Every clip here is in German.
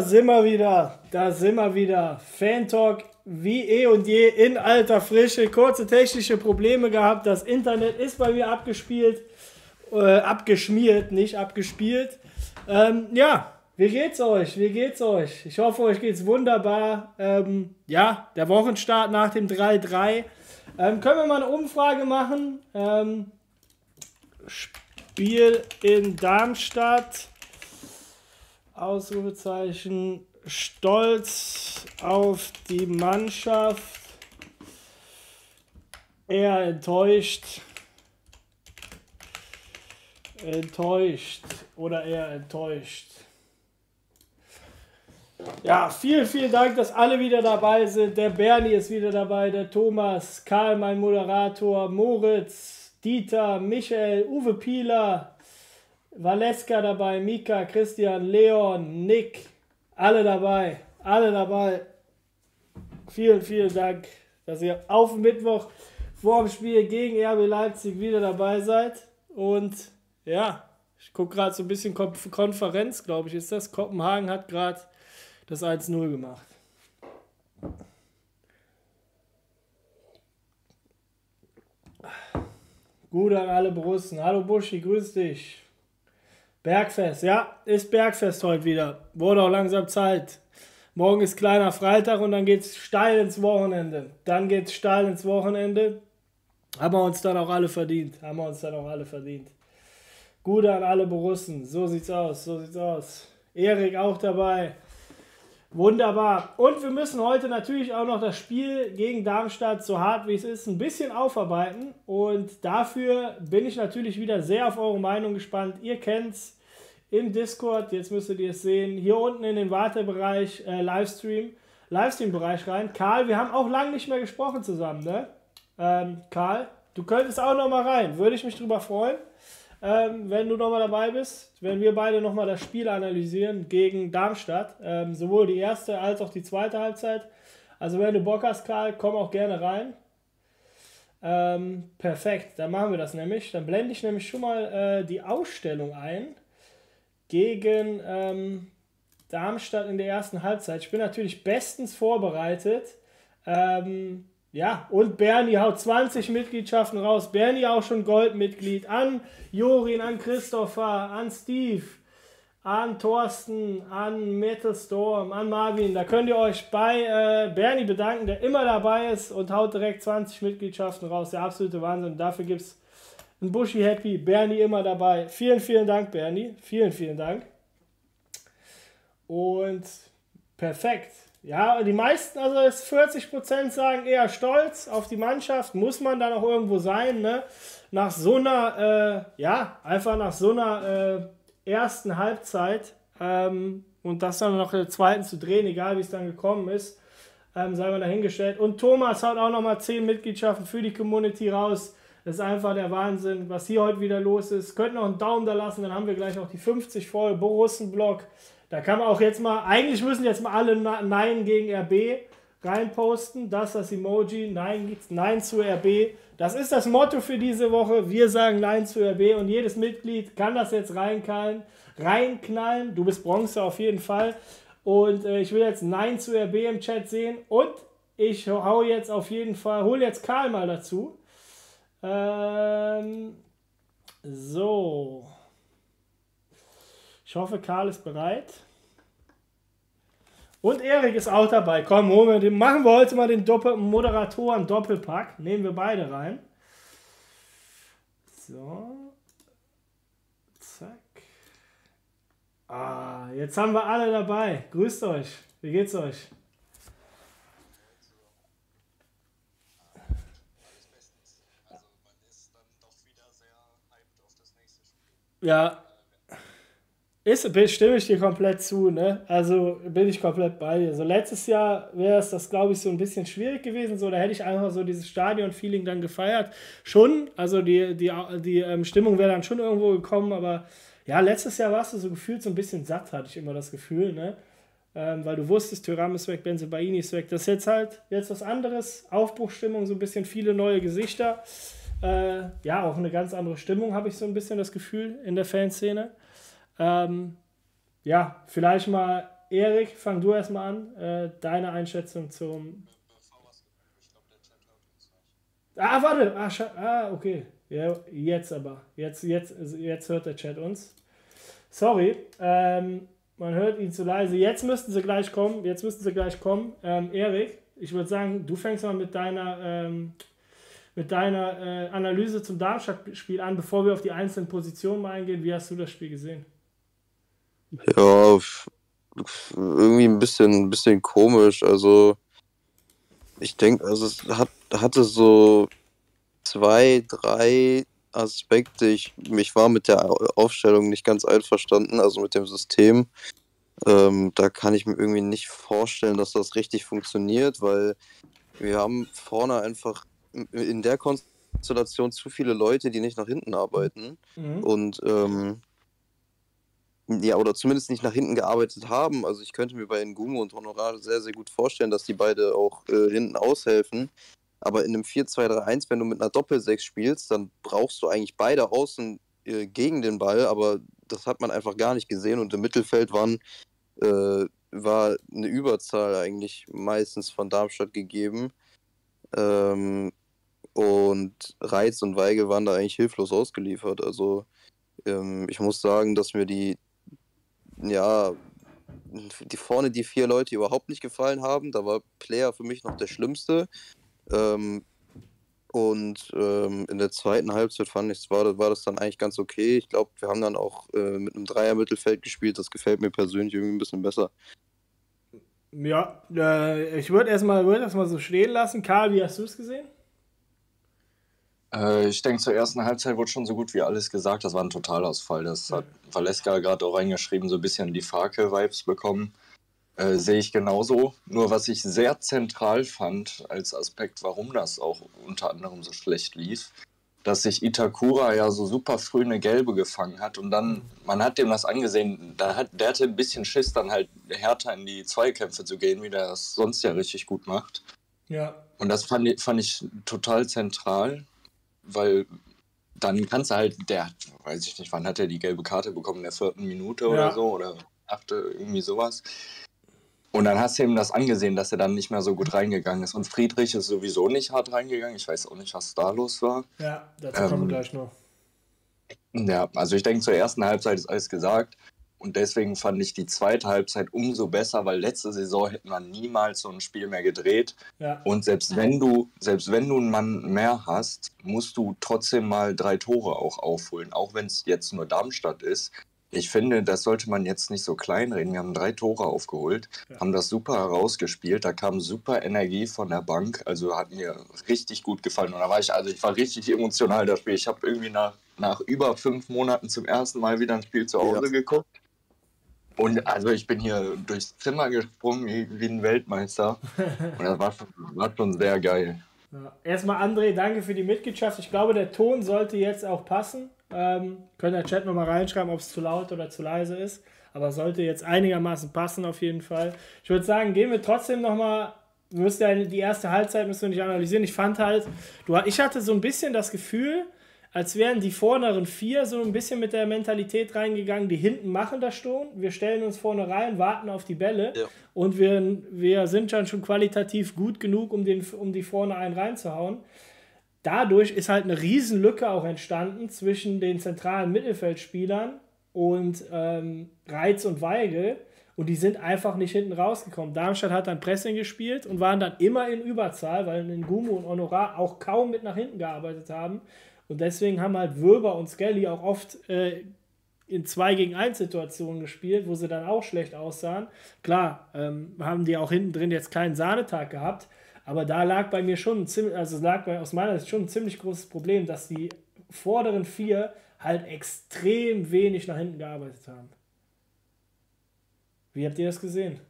sind wir wieder. Da sind wir wieder. Fan Talk wie eh und je in alter Frische. Kurze technische Probleme gehabt. Das Internet ist bei mir abgespielt. Äh, abgeschmiert, nicht abgespielt. Ähm, ja, wie geht's euch? Wie geht's euch? Ich hoffe, euch geht's wunderbar. Ähm, ja, der Wochenstart nach dem 3-3. Ähm, können wir mal eine Umfrage machen? Ähm, Spiel in Darmstadt. Ausrufezeichen, stolz auf die Mannschaft, eher enttäuscht, enttäuscht oder eher enttäuscht. Ja, vielen, vielen Dank, dass alle wieder dabei sind. Der Bernie ist wieder dabei, der Thomas, Karl, mein Moderator, Moritz, Dieter, Michael, Uwe Pieler, Valeska dabei, Mika, Christian, Leon, Nick, alle dabei, alle dabei. Vielen, vielen Dank, dass ihr auf Mittwoch vor dem Spiel gegen RB Leipzig wieder dabei seid. Und ja, ich gucke gerade so ein bisschen Konferenz, glaube ich, ist das. Kopenhagen hat gerade das 1-0 gemacht. Gut an alle Borussen. Hallo Buschi, grüß dich. Bergfest, ja, ist Bergfest heute wieder. Wurde auch langsam Zeit. Morgen ist kleiner Freitag und dann geht es steil ins Wochenende. Dann geht es steil ins Wochenende. Haben wir uns dann auch alle verdient. Haben wir uns dann auch alle verdient. Gute an alle Borussen. So sieht's aus, so sieht's aus. Erik auch dabei. Wunderbar. Und wir müssen heute natürlich auch noch das Spiel gegen Darmstadt, so hart wie es ist, ein bisschen aufarbeiten. Und dafür bin ich natürlich wieder sehr auf eure Meinung gespannt. Ihr kennt's im Discord. Jetzt müsstet ihr es sehen. Hier unten in den Wartebereich äh, Livestream, Livestream-Bereich rein. Karl, wir haben auch lange nicht mehr gesprochen zusammen, ne? Ähm, Karl, du könntest auch noch mal rein. Würde ich mich drüber freuen, ähm, wenn du noch mal dabei bist. Wenn wir beide noch mal das Spiel analysieren gegen Darmstadt. Ähm, sowohl die erste als auch die zweite Halbzeit. Also wenn du Bock hast, Karl, komm auch gerne rein. Ähm, perfekt, dann machen wir das nämlich. Dann blende ich nämlich schon mal äh, die Ausstellung ein gegen ähm, Darmstadt in der ersten Halbzeit. Ich bin natürlich bestens vorbereitet. Ähm, ja, und Bernie haut 20 Mitgliedschaften raus. Bernie auch schon Goldmitglied. An Jorin, an Christopher, an Steve, an Thorsten, an Metal Storm, an Marvin. Da könnt ihr euch bei äh, Bernie bedanken, der immer dabei ist und haut direkt 20 Mitgliedschaften raus. Der absolute Wahnsinn. Dafür gibt es ein Buschi happy, Bernie immer dabei. Vielen, vielen Dank, Bernie. Vielen, vielen Dank. Und perfekt. Ja, die meisten, also es 40% sagen eher stolz auf die Mannschaft. Muss man dann auch irgendwo sein, ne? Nach so einer, äh, ja, einfach nach so einer äh, ersten Halbzeit ähm, und das dann noch in der zweiten zu drehen, egal wie es dann gekommen ist, ähm, sei mal dahingestellt. Und Thomas haut auch nochmal 10 Mitgliedschaften für die Community raus. Das ist einfach der Wahnsinn, was hier heute wieder los ist. Könnt noch einen Daumen da lassen, dann haben wir gleich noch die 50 voll Borussen-Blog. Da kann man auch jetzt mal, eigentlich müssen jetzt mal alle Nein gegen RB reinposten. Das, das Emoji, Nein, Nein zu RB. Das ist das Motto für diese Woche. Wir sagen Nein zu RB und jedes Mitglied kann das jetzt reinknallen. reinknallen. Du bist Bronze auf jeden Fall. Und äh, ich will jetzt Nein zu RB im Chat sehen. Und ich hau jetzt auf jeden Fall, hol jetzt Karl mal dazu. Ähm, so. Ich hoffe, Karl ist bereit. Und Erik ist auch dabei. Komm, wir den, machen wir heute mal den Doppel Moderatoren Doppelpack. Nehmen wir beide rein. So. Zack. Ah, jetzt haben wir alle dabei. Grüßt euch. Wie geht's euch? Ja. Ist, stimme ich dir komplett zu, ne? Also bin ich komplett bei dir. So letztes Jahr wäre es das, glaube ich, so ein bisschen schwierig gewesen. So, da hätte ich einfach so dieses Stadion-Feeling dann gefeiert. Schon, also die, die, die ähm, Stimmung wäre dann schon irgendwo gekommen, aber ja, letztes Jahr warst du so gefühlt so ein bisschen satt, hatte ich immer das Gefühl, ne? Ähm, weil du wusstest, Tyram ist weg, Benzebaini ist weg. Das ist jetzt halt jetzt was anderes. Aufbruchstimmung, so ein bisschen viele neue Gesichter. Äh, ja, auch eine ganz andere Stimmung, habe ich so ein bisschen das Gefühl in der Fanszene. Ähm, ja, vielleicht mal, Erik, fang du erstmal an. Äh, deine Einschätzung zum. Ah, warte. Ah, ah, okay. Ja, jetzt aber. Jetzt, jetzt, jetzt hört der Chat uns. Sorry. Ähm, man hört ihn zu leise. Jetzt müssten sie gleich kommen. Jetzt müssten sie gleich kommen. Ähm, Erik, ich würde sagen, du fängst mal mit deiner, ähm, mit deiner äh, Analyse zum Darmstadt-Spiel an, bevor wir auf die einzelnen Positionen eingehen. Wie hast du das Spiel gesehen? Ja, irgendwie ein bisschen, ein bisschen komisch. Also, ich denke, also es hat, hatte so zwei, drei Aspekte. Ich, ich war mit der Aufstellung nicht ganz einverstanden, also mit dem System. Ähm, da kann ich mir irgendwie nicht vorstellen, dass das richtig funktioniert, weil wir haben vorne einfach in der Konstellation zu viele Leute, die nicht nach hinten arbeiten. Mhm. Und ähm, ja, oder zumindest nicht nach hinten gearbeitet haben. Also ich könnte mir bei Ngumu und Honorar sehr, sehr gut vorstellen, dass die beide auch äh, hinten aushelfen. Aber in einem 4-2-3-1, wenn du mit einer Doppel-6 spielst, dann brauchst du eigentlich beide Außen äh, gegen den Ball, aber das hat man einfach gar nicht gesehen und im Mittelfeld waren, äh, war eine Überzahl eigentlich meistens von Darmstadt gegeben. Ähm, und Reiz und Weigel waren da eigentlich hilflos ausgeliefert. Also ähm, ich muss sagen, dass mir die ja, die vorne die vier Leute überhaupt nicht gefallen haben. Da war Player für mich noch der Schlimmste. Ähm, und ähm, in der zweiten Halbzeit fand ich, war, war das dann eigentlich ganz okay. Ich glaube, wir haben dann auch äh, mit einem Dreier-Mittelfeld gespielt. Das gefällt mir persönlich irgendwie ein bisschen besser. Ja, äh, ich würde erstmal würd erst so stehen lassen. Karl, wie hast du es gesehen? Äh, ich denke, zur ersten Halbzeit wurde schon so gut wie alles gesagt. Das war ein Totalausfall. Das hat Valeska gerade auch reingeschrieben, so ein bisschen die Farke-Vibes bekommen. Äh, sehe ich genauso. Nur was ich sehr zentral fand als Aspekt, warum das auch unter anderem so schlecht lief, dass sich Itakura ja so super früh eine gelbe gefangen hat und dann, man hat dem das angesehen, da hat, der hatte ein bisschen Schiss, dann halt härter in die Zweikämpfe zu gehen, wie der das sonst ja richtig gut macht. Ja. Und das fand, fand ich total zentral weil dann kannst du halt, der, weiß ich nicht, wann hat er die gelbe Karte bekommen, in der vierten Minute ja. oder so, oder achte, irgendwie sowas. Und dann hast du ihm das angesehen, dass er dann nicht mehr so gut reingegangen ist. Und Friedrich ist sowieso nicht hart reingegangen. Ich weiß auch nicht, was da los war. Ja, dazu ähm, kommen wir gleich noch. Ja, also ich denke, zur ersten Halbzeit ist alles gesagt. Und deswegen fand ich die zweite Halbzeit umso besser, weil letzte Saison hätte man niemals so ein Spiel mehr gedreht. Ja. Und selbst wenn du, selbst wenn du einen Mann mehr hast, musst du trotzdem mal drei Tore auch aufholen, auch wenn es jetzt nur Darmstadt ist. Ich finde, das sollte man jetzt nicht so kleinreden. Wir haben drei Tore aufgeholt, ja. haben das super herausgespielt. Da kam super Energie von der Bank. Also hat mir richtig gut gefallen. Und da war ich, also ich war richtig emotional das Spiel. Ich habe irgendwie nach, nach über fünf Monaten zum ersten Mal wieder ein Spiel zu Hause ja. geguckt. Und also ich bin hier durchs Zimmer gesprungen wie, ein Weltmeister. Und das war schon, war schon sehr geil. Ja. Erstmal André, danke für die Mitgliedschaft. Ich glaube, der Ton sollte jetzt auch passen. Ähm, könnt ihr Chat nochmal reinschreiben, ob es zu laut oder zu leise ist. Aber sollte jetzt einigermaßen passen auf jeden Fall. Ich würde sagen, gehen wir trotzdem nochmal müsst ja die erste Halbzeit müssen wir nicht analysieren. Ich fand halt, du, ich hatte so ein bisschen das Gefühl, als wären die vorderen vier so ein bisschen mit der Mentalität reingegangen, die hinten machen das schon, wir stellen uns vorne rein, warten auf die Bälle ja. und wir, wir sind dann schon qualitativ gut genug, um, den, um die vorne einen reinzuhauen. Dadurch ist halt eine Riesenlücke auch entstanden zwischen den zentralen Mittelfeldspielern und ähm, Reiz und Weigel und die sind einfach nicht hinten rausgekommen. Darmstadt hat dann Pressing gespielt und waren dann immer in Überzahl, weil Ngumu und Honorar auch kaum mit nach hinten gearbeitet haben. Und deswegen haben halt Wöber und Skelly auch oft äh, in 2 gegen 1 Situationen gespielt, wo sie dann auch schlecht aussahen. Klar, ähm, haben die auch hinten drin jetzt keinen Sahnetag gehabt, aber da lag bei mir schon, ziemlich, also lag bei, aus meiner Sicht schon ein ziemlich großes Problem, dass die vorderen vier halt extrem wenig nach hinten gearbeitet haben. Wie habt ihr das gesehen?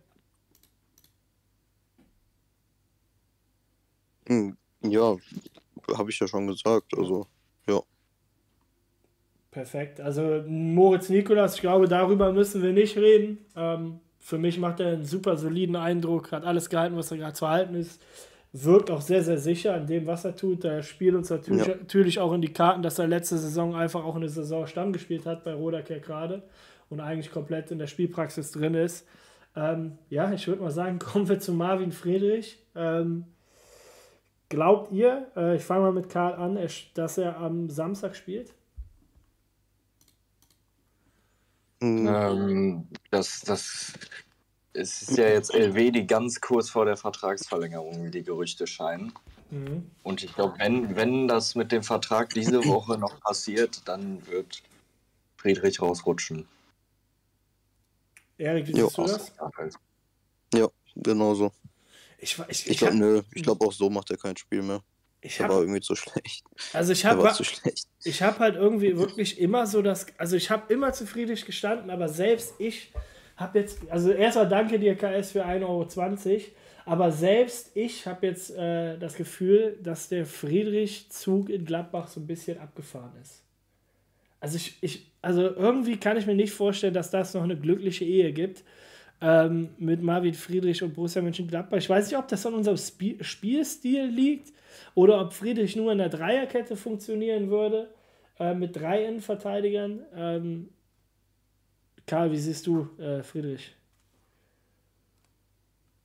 Hm, Ja, habe ich ja schon gesagt. Also, ja. Perfekt. Also Moritz Nikolas, ich glaube, darüber müssen wir nicht reden. Ähm, für mich macht er einen super soliden Eindruck, hat alles gehalten, was er gerade zu halten ist. Wirkt auch sehr, sehr sicher in dem, was er tut. Er spielt uns natürlich, Ja. natürlich auch in die Karten, dass er letzte Saison einfach auch eine Saison Stamm gespielt hat bei Roderker gerade und eigentlich komplett in der Spielpraxis drin ist. Ähm, ja, ich würde mal sagen, kommen wir zu Marvin Friedrich. Ähm, glaubt ihr, äh, ich fange mal mit Karl an, dass er am Samstag spielt? Hm, Ähm, das, das, es ist ja jetzt LW, ganz kurz vor der Vertragsverlängerung, wie die Gerüchte scheinen. Mhm. Und ich glaube, wenn, wenn das mit dem Vertrag diese Woche noch passiert, dann wird Friedrich rausrutschen. Erik, wie Jo, siehst du das? Ja, genau so. Ich, ich, Ich ich, glaube, hab, nö. Ich glaube, auch so macht er kein Spiel mehr. Ich Der war habe irgendwie zu schlecht. also ich hab, schlecht. ich hab halt irgendwie wirklich immer so das, also ich habe immer zu Friedrich gestanden, aber selbst ich habe jetzt, also erstmal danke dir KS für 1,20 Euro, aber selbst ich habe jetzt äh, das Gefühl, dass der Friedrich-Zug in Gladbach so ein bisschen abgefahren ist. Also ich, ich, also irgendwie kann ich mir nicht vorstellen, dass das noch eine glückliche Ehe gibt ähm, mit Marvin Friedrich und Borussia Mönchengladbach. Ich weiß nicht, ob das an unserem Spi Spielstil liegt oder ob Friedrich nur in der Dreierkette funktionieren würde äh, mit drei Innenverteidigern. Ähm, Karl, wie siehst du äh, Friedrich?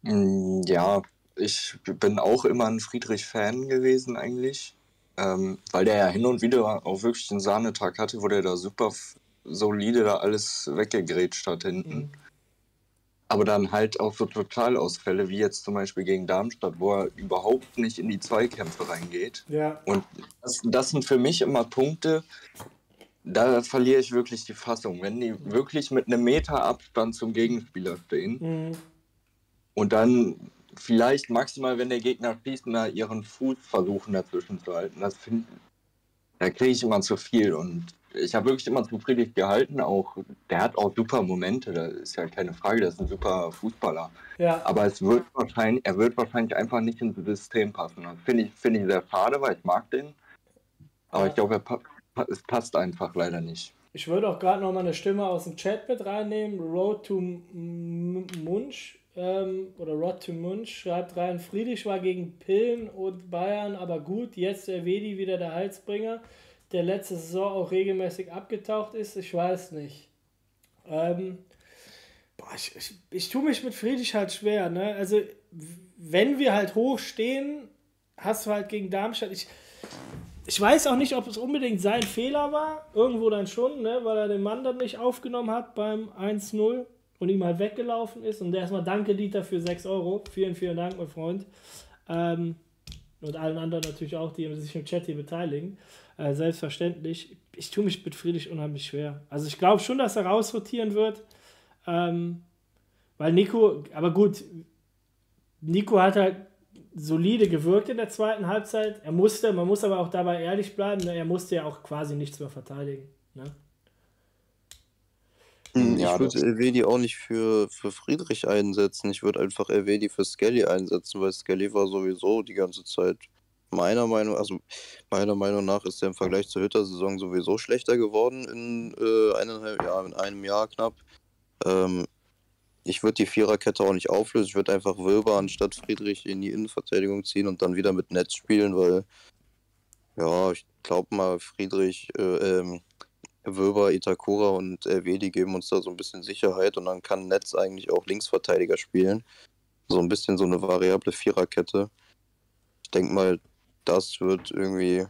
Mm, Ja, ich bin auch immer ein Friedrich-Fan gewesen eigentlich, ähm, weil der ja hin und wieder auch wirklich einen Sahnetag hatte, wo der da super solide da alles weggegrätscht hat hinten. Mhm. Aber dann halt auch so Totalausfälle, wie jetzt zum Beispiel gegen Darmstadt, wo er überhaupt nicht in die Zweikämpfe reingeht. Ja, Und das, das sind für mich immer Punkte, da verliere ich wirklich die Fassung. Wenn die wirklich mit einem Meter Abstand zum Gegenspieler stehen mhm. und dann vielleicht maximal, wenn der Gegner schießt, mal ihren Fuß versuchen dazwischen zu halten, das find, da kriege ich immer zu viel. Und ich habe wirklich immer zu Friedrich gehalten, auch der hat auch super Momente, da ist ja keine Frage, das ist ein super Fußballer. ja. Aber es wird wahrscheinlich, er wird wahrscheinlich einfach nicht ins System passen. Das finde ich, finde ich sehr schade, weil ich mag den. Aber Ja. ich glaube, es passt einfach leider nicht. Ich würde auch gerade noch mal eine Stimme aus dem Chat mit reinnehmen. Road to Munch ähm, oder Road to Munch schreibt rein, Friedrich war gegen Pillen und Bayern, aber gut, jetzt der Wedi wieder der Halsbringer, der letzte Saison auch regelmäßig abgetaucht ist. Ich weiß nicht. Ähm, boah, ich, ich, ich tue mich mit Friedrich halt schwer. Ne? Also, wenn wir halt hoch stehen, hast du halt gegen Darmstadt. Ich, ich weiß auch nicht, ob es unbedingt sein Fehler war. Irgendwo dann schon, ne? weil er den Mann dann nicht aufgenommen hat beim 1-0 und ihm halt weggelaufen ist. Und erstmal danke, Dieter, für 6 Euro. Vielen, vielen Dank, mein Freund. Ähm, und allen anderen natürlich auch, die sich im Chat hier beteiligen. Äh, selbstverständlich. Ich tue mich mit Friedrich unheimlich schwer. Also ich glaube schon, dass er rausrotieren wird. Ähm, weil Nico, aber gut, Nico hat halt solide gewirkt in der zweiten Halbzeit. Er musste, man muss aber auch dabei ehrlich bleiben, ne? er musste ja auch quasi nichts mehr verteidigen. Ne? Hm, Ja, ich würde Elvedi auch nicht für, für Friedrich einsetzen. Ich würde einfach Elvedi für Skelly einsetzen, weil Skelly war sowieso die ganze Zeit meiner Meinung, also meiner Meinung nach ist er im Vergleich zur Hütter-Saison sowieso schlechter geworden in äh, eineinhalb Jahr, in einem Jahr knapp. Ähm, ich würde die Viererkette auch nicht auflösen. Ich würde einfach Wilber anstatt Friedrich in die Innenverteidigung ziehen und dann wieder mit Netz spielen, weil ja, ich glaube mal, Friedrich, äh, ähm, Wöber, Itakura und Elvedi geben uns da so ein bisschen Sicherheit und dann kann Netz eigentlich auch Linksverteidiger spielen. So ein bisschen so eine variable Viererkette. Ich denke mal, das wird irgendwie,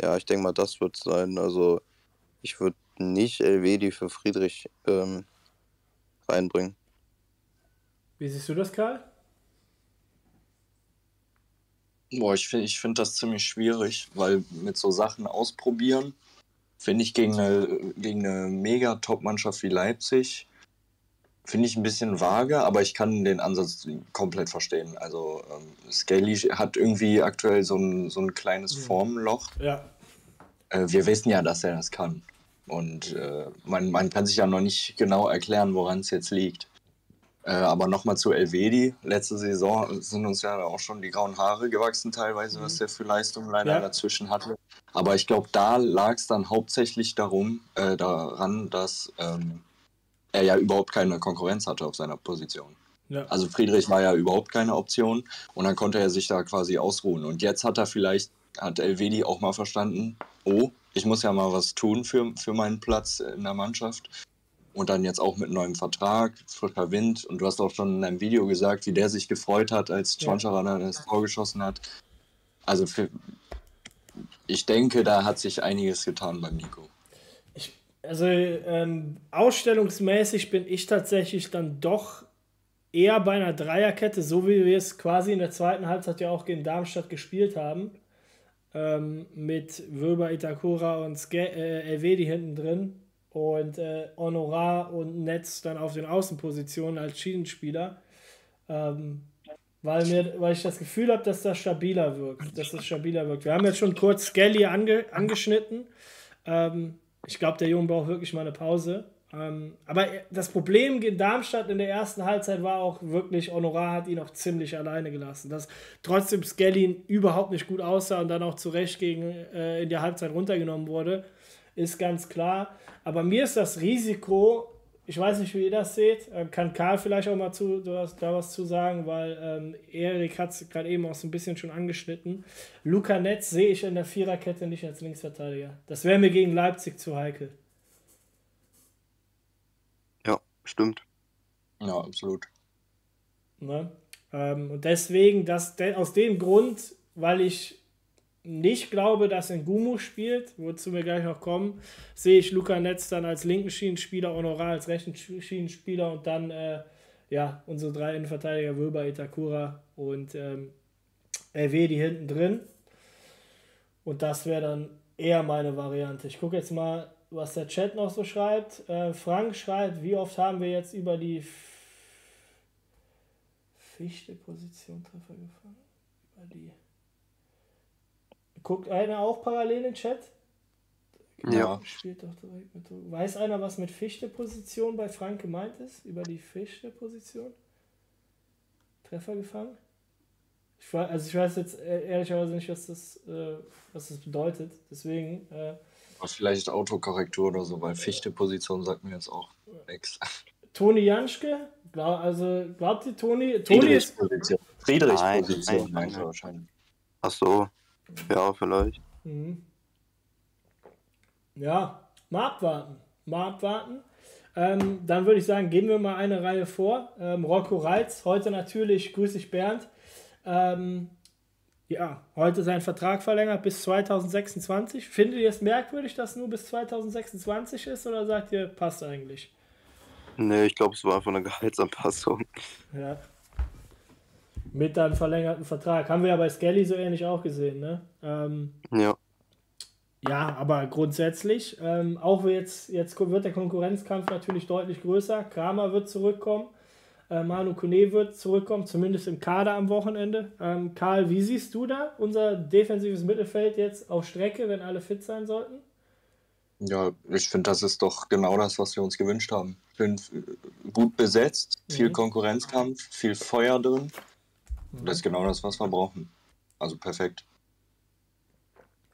ja, ich denke mal, das wird sein. Also ich würde nicht Elvedi für Friedrich ähm, reinbringen. Wie siehst du das, Karl? Boah, ich finde ich find das ziemlich schwierig, weil mit so Sachen ausprobieren, finde ich gegen eine, gegen eine mega Top-Mannschaft wie Leipzig, finde ich ein bisschen vage, aber ich kann den Ansatz komplett verstehen. Also ähm, Scaly hat irgendwie aktuell so ein, so ein kleines Mhm. Formloch. Ja. Äh, wir wissen ja, dass er das kann. Und äh, man, man kann sich ja noch nicht genau erklären, woran es jetzt liegt. Äh, aber nochmal zu Elvedi. Letzte Saison sind uns ja auch schon die grauen Haare gewachsen, teilweise, was er für Leistungen leider Ja. dazwischen hatte. Aber ich glaube, da lag es dann hauptsächlich darum, äh, daran, dass ähm, er ja überhaupt keine Konkurrenz hatte auf seiner Position. Ja. Also Friedrich war ja überhaupt keine Option und dann konnte er sich da quasi ausruhen. Und jetzt hat er vielleicht, hat Elvedi auch mal verstanden, oh, ich muss ja mal was tun für, für meinen Platz in der Mannschaft. Und dann jetzt auch mit neuem Vertrag, frischer Wind. Und du hast auch schon in einem Video gesagt, wie der sich gefreut hat, als Ja. Schwanscherer dann das Tor geschossen hat. Also für, ich denke, da hat sich einiges getan beim Nico. Also ähm, ausstellungsmäßig bin ich tatsächlich dann doch eher bei einer Dreierkette, so wie wir es quasi in der zweiten Halbzeit ja auch gegen Darmstadt gespielt haben. Ähm, mit Wöber, Itakura und äh, Elvedi hinten drin und äh, Honorar und Netz dann auf den Außenpositionen als Schienenspieler. Ähm, weil, mir, weil ich das Gefühl habe, dass das stabiler wirkt. Dass das stabiler wirkt. Wir haben jetzt schon kurz Skelly ange, angeschnitten. Ähm, ich glaube, der Junge braucht wirklich mal eine Pause. Ähm, aber das Problem in Darmstadt in der ersten Halbzeit war auch wirklich, Honorar hat ihn auch ziemlich alleine gelassen. Dass trotzdem Skelly überhaupt nicht gut aussah und dann auch zu Recht gegen, äh, in der Halbzeit runtergenommen wurde, ist ganz klar. Aber mir ist das Risiko, ich weiß nicht, wie ihr das seht, äh, kann Karl vielleicht auch mal zu, du hast da was zu sagen, weil ähm, Erik hat es gerade eben auch so ein bisschen schon angeschnitten. Luca Netz sehe ich in der Viererkette nicht als Linksverteidiger. Das wäre mir gegen Leipzig zu heikel. Ja, stimmt. Ja, absolut. Ne? Ähm, und deswegen, das, de, aus dem Grund, weil ich nicht glaube, dass Ngumu spielt, wozu wir gleich noch kommen, sehe ich Luca Netz dann als linken Schienenspieler, Honorar als rechten Sch- Schienenspieler und dann äh, ja, unsere drei Innenverteidiger, Wöber, Itakura und ähm, LW, die hinten drin. Und das wäre dann eher meine Variante. Ich gucke jetzt mal, was der Chat noch so schreibt. Äh, Frank schreibt, wie oft haben wir jetzt über die Fichte-Position Treffer gefangen? Über die. Guckt einer auch parallel in den Chat? Ja. Spielt doch direkt mit. Weiß einer, was mit Fichte-Position bei Frank gemeint ist? Über die Fichte-Position? Treffer gefangen? Ich weiß, also ich weiß jetzt äh, ehrlicherweise nicht, was das, äh, was das bedeutet. Deswegen, äh, vielleicht Autokorrektur oder so, weil Fichte-Position sagt mir jetzt auch nichts. Toni Janschke, glaub, also glaubt ihr Toni? Toni ist. Friedrichs-Position. Friedrichs-Position Nein, nein, nein. wahrscheinlich. Ach so. Ja, vielleicht. Mhm. Ja, mal abwarten. Mal abwarten. Ähm, dann würde ich sagen, gehen wir mal eine Reihe vor. Ähm, Rocco Reitz, heute natürlich, grüß dich Bernd. Ähm, ja, heute sein Vertrag verlängert bis 2026. Findet ihr es merkwürdig, dass nur bis 2026 ist oder sagt ihr, passt eigentlich? Nee, ich glaube, es war einfach eine Gehaltsanpassung. Ja. Mit dann verlängerten Vertrag. Haben wir ja bei Skelly so ähnlich auch gesehen, ne? Ähm, Ja. Ja, aber grundsätzlich, ähm, auch jetzt, jetzt wird der Konkurrenzkampf natürlich deutlich größer. Kramer wird zurückkommen, äh, Manu Kone wird zurückkommen, zumindest im Kader am Wochenende. Ähm, Karl, wie siehst du da unser defensives Mittelfeld jetzt auf Strecke, wenn alle fit sein sollten? Ja, ich finde, das ist doch genau das, was wir uns gewünscht haben. Schön äh, gut besetzt, viel Mhm. Konkurrenzkampf, viel Feuer drin. Das ist genau das, was wir brauchen. Also perfekt.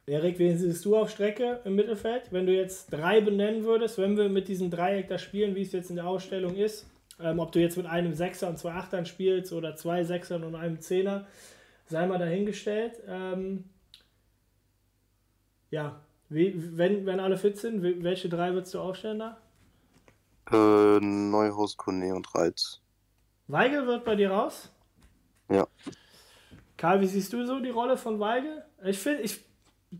Erik, wen siehst du auf Strecke im Mittelfeld? Wenn du jetzt drei benennen würdest, wenn wir mit diesem Dreieck da spielen, wie es jetzt in der Ausstellung ist, ähm, ob du jetzt mit einem Sechser und zwei Achtern spielst oder zwei Sechsern und einem Zehner, sei mal dahingestellt. Ähm, ja, wie, wenn, wenn alle fit sind, welche drei würdest du aufstellen da? Äh, Neuhaus, Kone und Reiz. Weigel wird bei dir raus? Ja. Karl, wie siehst du so die Rolle von Weigel? Ich finde, ich,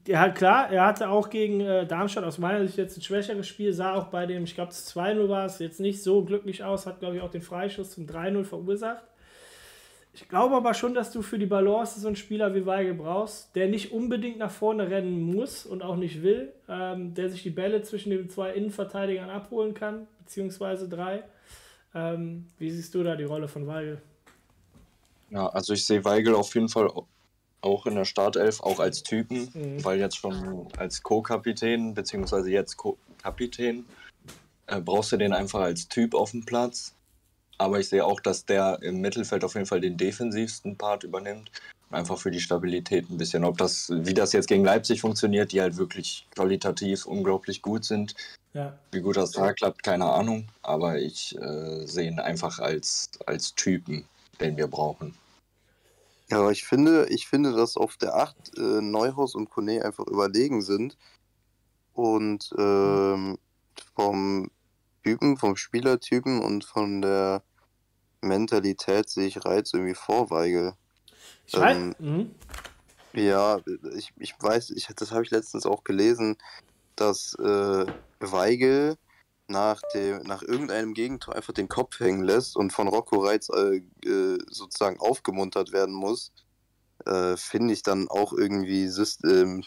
ja klar, er hatte auch gegen äh, Darmstadt aus meiner Sicht jetzt ein schwächeres Spiel, sah auch bei dem, ich glaube, das 2-0 war es, jetzt nicht so glücklich aus, hat, glaube ich, auch den Freischuss zum 3-0 verursacht. Ich glaube aber schon, dass du für die Balance so einen Spieler wie Weigel brauchst, der nicht unbedingt nach vorne rennen muss und auch nicht will, ähm, der sich die Bälle zwischen den zwei Innenverteidigern abholen kann, beziehungsweise drei. Ähm, wie siehst du da die Rolle von Weigel? Ja, also ich sehe Weigel auf jeden Fall auch in der Startelf, auch als Typen, Mhm. weil jetzt schon als Co-Kapitän, beziehungsweise jetzt Co-Kapitän, äh, brauchst du den einfach als Typ auf dem Platz. Aber ich sehe auch, dass der im Mittelfeld auf jeden Fall den defensivsten Part übernimmt. Einfach für die Stabilität ein bisschen. Ob das, wie das jetzt gegen Leipzig funktioniert, die halt wirklich qualitativ unglaublich gut sind. Ja. Wie gut das da klappt, keine Ahnung. Aber ich äh, sehe ihn einfach als, als Typen, den wir brauchen. Ja, aber ich finde, ich finde, dass auf der 8 äh, Neuhaus und Kone einfach überlegen sind. Und ähm, vom Typen, vom Spielertypen und von der Mentalität sehe ich Reiz irgendwie vor Weigel. Ich weiß. Ähm, Mhm. Ja, ich, ich weiß, ich, das habe ich letztens auch gelesen, dass äh, Weigel nach, dem, nach irgendeinem Gegentor einfach den Kopf hängen lässt und von Rocco Reitz äh, sozusagen aufgemuntert werden muss, äh, finde ich dann auch irgendwie system,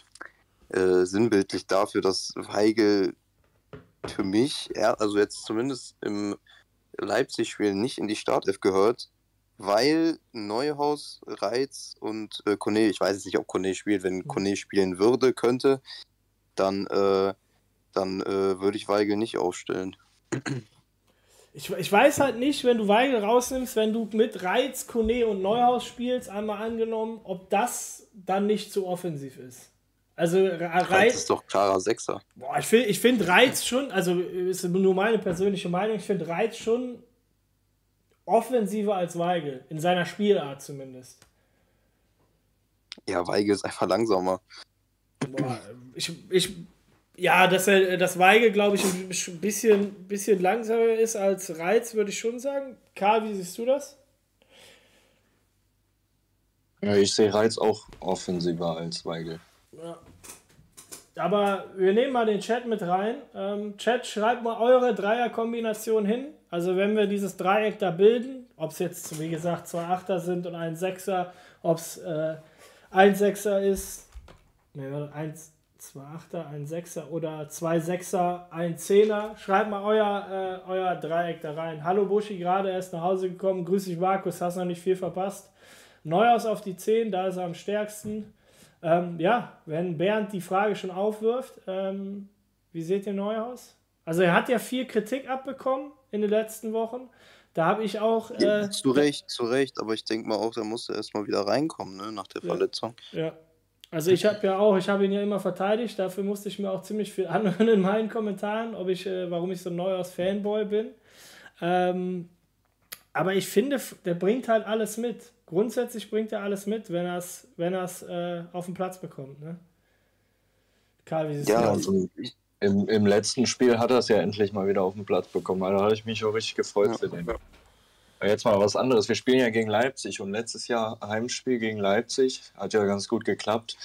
äh, sinnbildlich dafür, dass Weigel für mich, also jetzt zumindest im Leipzig-Spiel nicht in die Startelf gehört, weil Neuhaus, Reiz und äh, Kone, ich weiß jetzt nicht, ob Kone spielt, wenn Kone spielen würde, könnte, dann, äh, dann äh, würde ich Weigel nicht aufstellen. Ich, ich weiß halt nicht, wenn du Weigel rausnimmst, wenn du mit Reiz, Kone und Neuhaus spielst, einmal angenommen, ob das dann nicht zu offensiv ist. Also Re- Reiz Reiz, ist doch klarer Sechser. boah, ich finde ich find Reiz schon, also ist nur meine persönliche Meinung, ich finde Reiz schon offensiver als Weigel, in seiner Spielart zumindest. Ja, Weigel ist einfach langsamer. Boah, ich, ich, ja, dass er das Weigel, glaube ich, ein bisschen, bisschen langsamer ist als Reiz, würde ich schon sagen. Karl, wie siehst du das? Ja, ich sehe Reiz auch offensiver als Weigel. Ja. Aber wir nehmen mal den Chat mit rein. Ähm, Chat, schreibt mal eure Dreierkombination hin. Also wenn wir dieses Dreieck da bilden, ob es jetzt, wie gesagt, zwei Achter sind und ein Sechser, ob es äh, ein Sechser ist, ne, eins, zwei Achter, ein Sechser oder zwei Sechser, ein Zehner. Schreibt mal euer, äh, euer Dreieck da rein. Hallo Buschi, gerade erst nach Hause gekommen. Grüß dich Markus, hast noch nicht viel verpasst. Neuhaus auf die 10, da ist er am stärksten. Ähm, ja, wenn Bernd die Frage schon aufwirft, ähm, wie seht ihr Neuhaus? Also er hat ja viel Kritik abbekommen in den letzten Wochen. Da habe ich auch, äh, zu Recht, zu Recht, aber ich denke mal auch, da musste erstmal wieder reinkommen, ne, nach der Ja. Verletzung. ja, also ich habe ja auch, ich habe ihn ja immer verteidigt, dafür musste ich mir auch ziemlich viel anhören in meinen Kommentaren, ob ich, äh, warum ich so ein Neuhaus Fanboy bin. Ähm, aber ich finde, der bringt halt alles mit. Grundsätzlich bringt er alles mit, wenn er es wenn er's, äh, auf den Platz bekommt. Ne? Karl, wie siehst Ja, also Im, Im letzten Spiel hat er es ja endlich mal wieder auf den Platz bekommen. Also, Da habe ich mich auch richtig gefreut Ja. für den. Jetzt mal was anderes. Wir spielen ja gegen Leipzig und letztes Jahr Heimspiel gegen Leipzig hat ja ganz gut geklappt.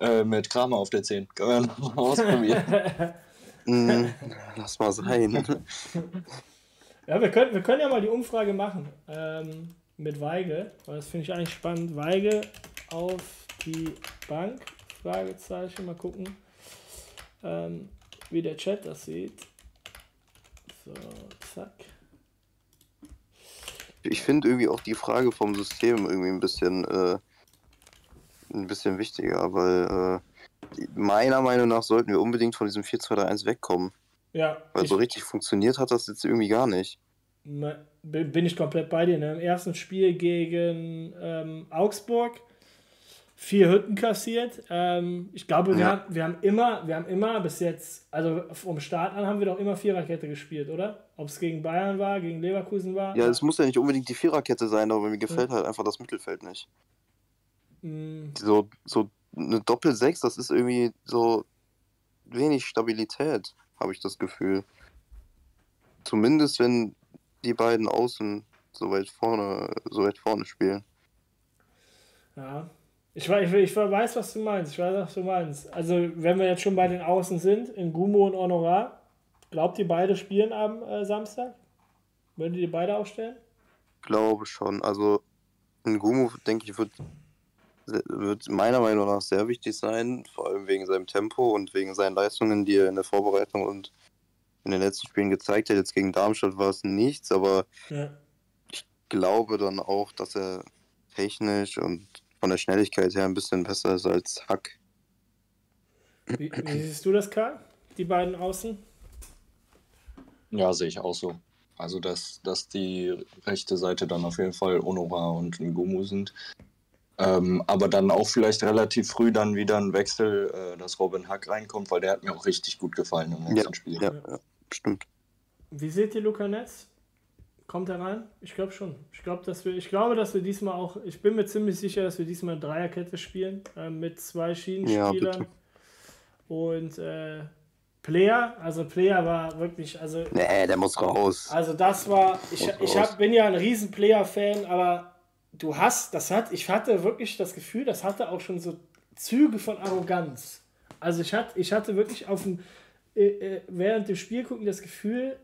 Äh, mit Kramer auf der 10. Können wir noch mal ausprobieren. mh, lass mal sein. Ja, wir können, wir können ja mal die Umfrage machen ähm, mit Weigel, weil das finde ich eigentlich spannend. Weigel auf die Bank? Fragezeichen, mal gucken, ähm, wie der Chat das sieht. So, zack. Ich finde irgendwie auch die Frage vom System irgendwie ein bisschen, äh, ein bisschen wichtiger, weil äh, meiner Meinung nach sollten wir unbedingt von diesem 4-2-3-1 wegkommen. Ja, Weil so richtig funktioniert hat das jetzt irgendwie gar nicht. ne, bin bin ich komplett bei dir. Ne? Im ersten Spiel gegen ähm, Augsburg vier Hütten kassiert. Ähm, ich glaube, wir, Ja. haben, wir haben immer, wir haben immer bis jetzt, also vom Start an haben wir doch immer Viererkette gespielt, oder? Ob es gegen Bayern war, gegen Leverkusen war. Ja, es muss ja nicht unbedingt die Viererkette sein, aber mir gefällt halt einfach das Mittelfeld nicht. Mm, So, so eine Doppel-6, das ist irgendwie so wenig Stabilität, habe ich das Gefühl. Zumindest wenn die beiden Außen so weit vorne, so weit vorne spielen. Ja. Ich, ich, ich weiß, was du meinst. Ich weiß, was du meinst. Also, wenn wir jetzt schon bei den Außen sind, in Gumo und Honorar, glaubt ihr, beide spielen am äh, Samstag? Würden die beide aufstellen? Glaube schon. Also ein Gumu, denke ich, wird, wird meiner Meinung nach sehr wichtig sein, vor allem wegen seinem Tempo und wegen seinen Leistungen, die er in der Vorbereitung und in den letzten Spielen gezeigt hat. Jetzt gegen Darmstadt war es nichts, aber Ja. glaube dann auch, dass er technisch und von der Schnelligkeit her ein bisschen besser ist als Hack. Wie, wie siehst du das, Karl? Die beiden Außen? ja, sehe ich auch so. Also, dass, dass die rechte Seite dann auf jeden Fall Onora und Ngumu sind. Ähm, aber dann auch vielleicht relativ früh dann wieder ein Wechsel, äh, dass Robin Hack reinkommt, weil der hat mir auch richtig gut gefallen im letzten Ja, Spiel. ja, ja, stimmt. Wie seht ihr Luca Netz? Kommt er rein? Ich glaube schon. Ich, glaub, dass wir, ich glaube, dass wir diesmal auch, ich bin mir ziemlich sicher, dass wir diesmal Dreierkette spielen äh, mit zwei Schienenspielern. bitte. und äh, Player, also Player war wirklich, also, Nee, der muss raus. also das war, ich, ich hab, bin ja ein riesen Player-Fan, aber du hast, das hat, ich hatte wirklich das Gefühl, das hatte auch schon so Züge von Arroganz. Also ich hatte, ich hatte wirklich auf dem, äh, äh, während dem Spiel gucken das Gefühl,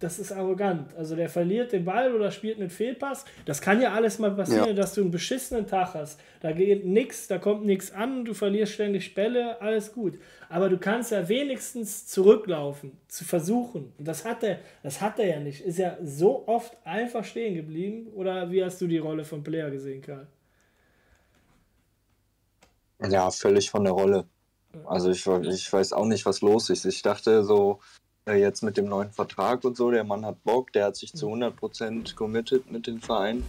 das ist arrogant. Also der verliert den Ball oder spielt einen Fehlpass. Das kann ja alles mal passieren, Ja. dass du einen beschissenen Tag hast. Da geht nichts, da kommt nichts an, du verlierst ständig Bälle, alles gut. Aber du kannst ja wenigstens zurücklaufen, zu versuchen. Und das hat er, das hat er ja nicht. Ist ja so oft einfach stehen geblieben. Oder wie hast du die Rolle von Player gesehen, Karl? Ja, völlig von der Rolle. Also ich, ich weiß auch nicht, was los ist. Ich dachte so, jetzt mit dem neuen Vertrag und so, der Mann hat Bock, der hat sich zu 100% committed mit dem Verein.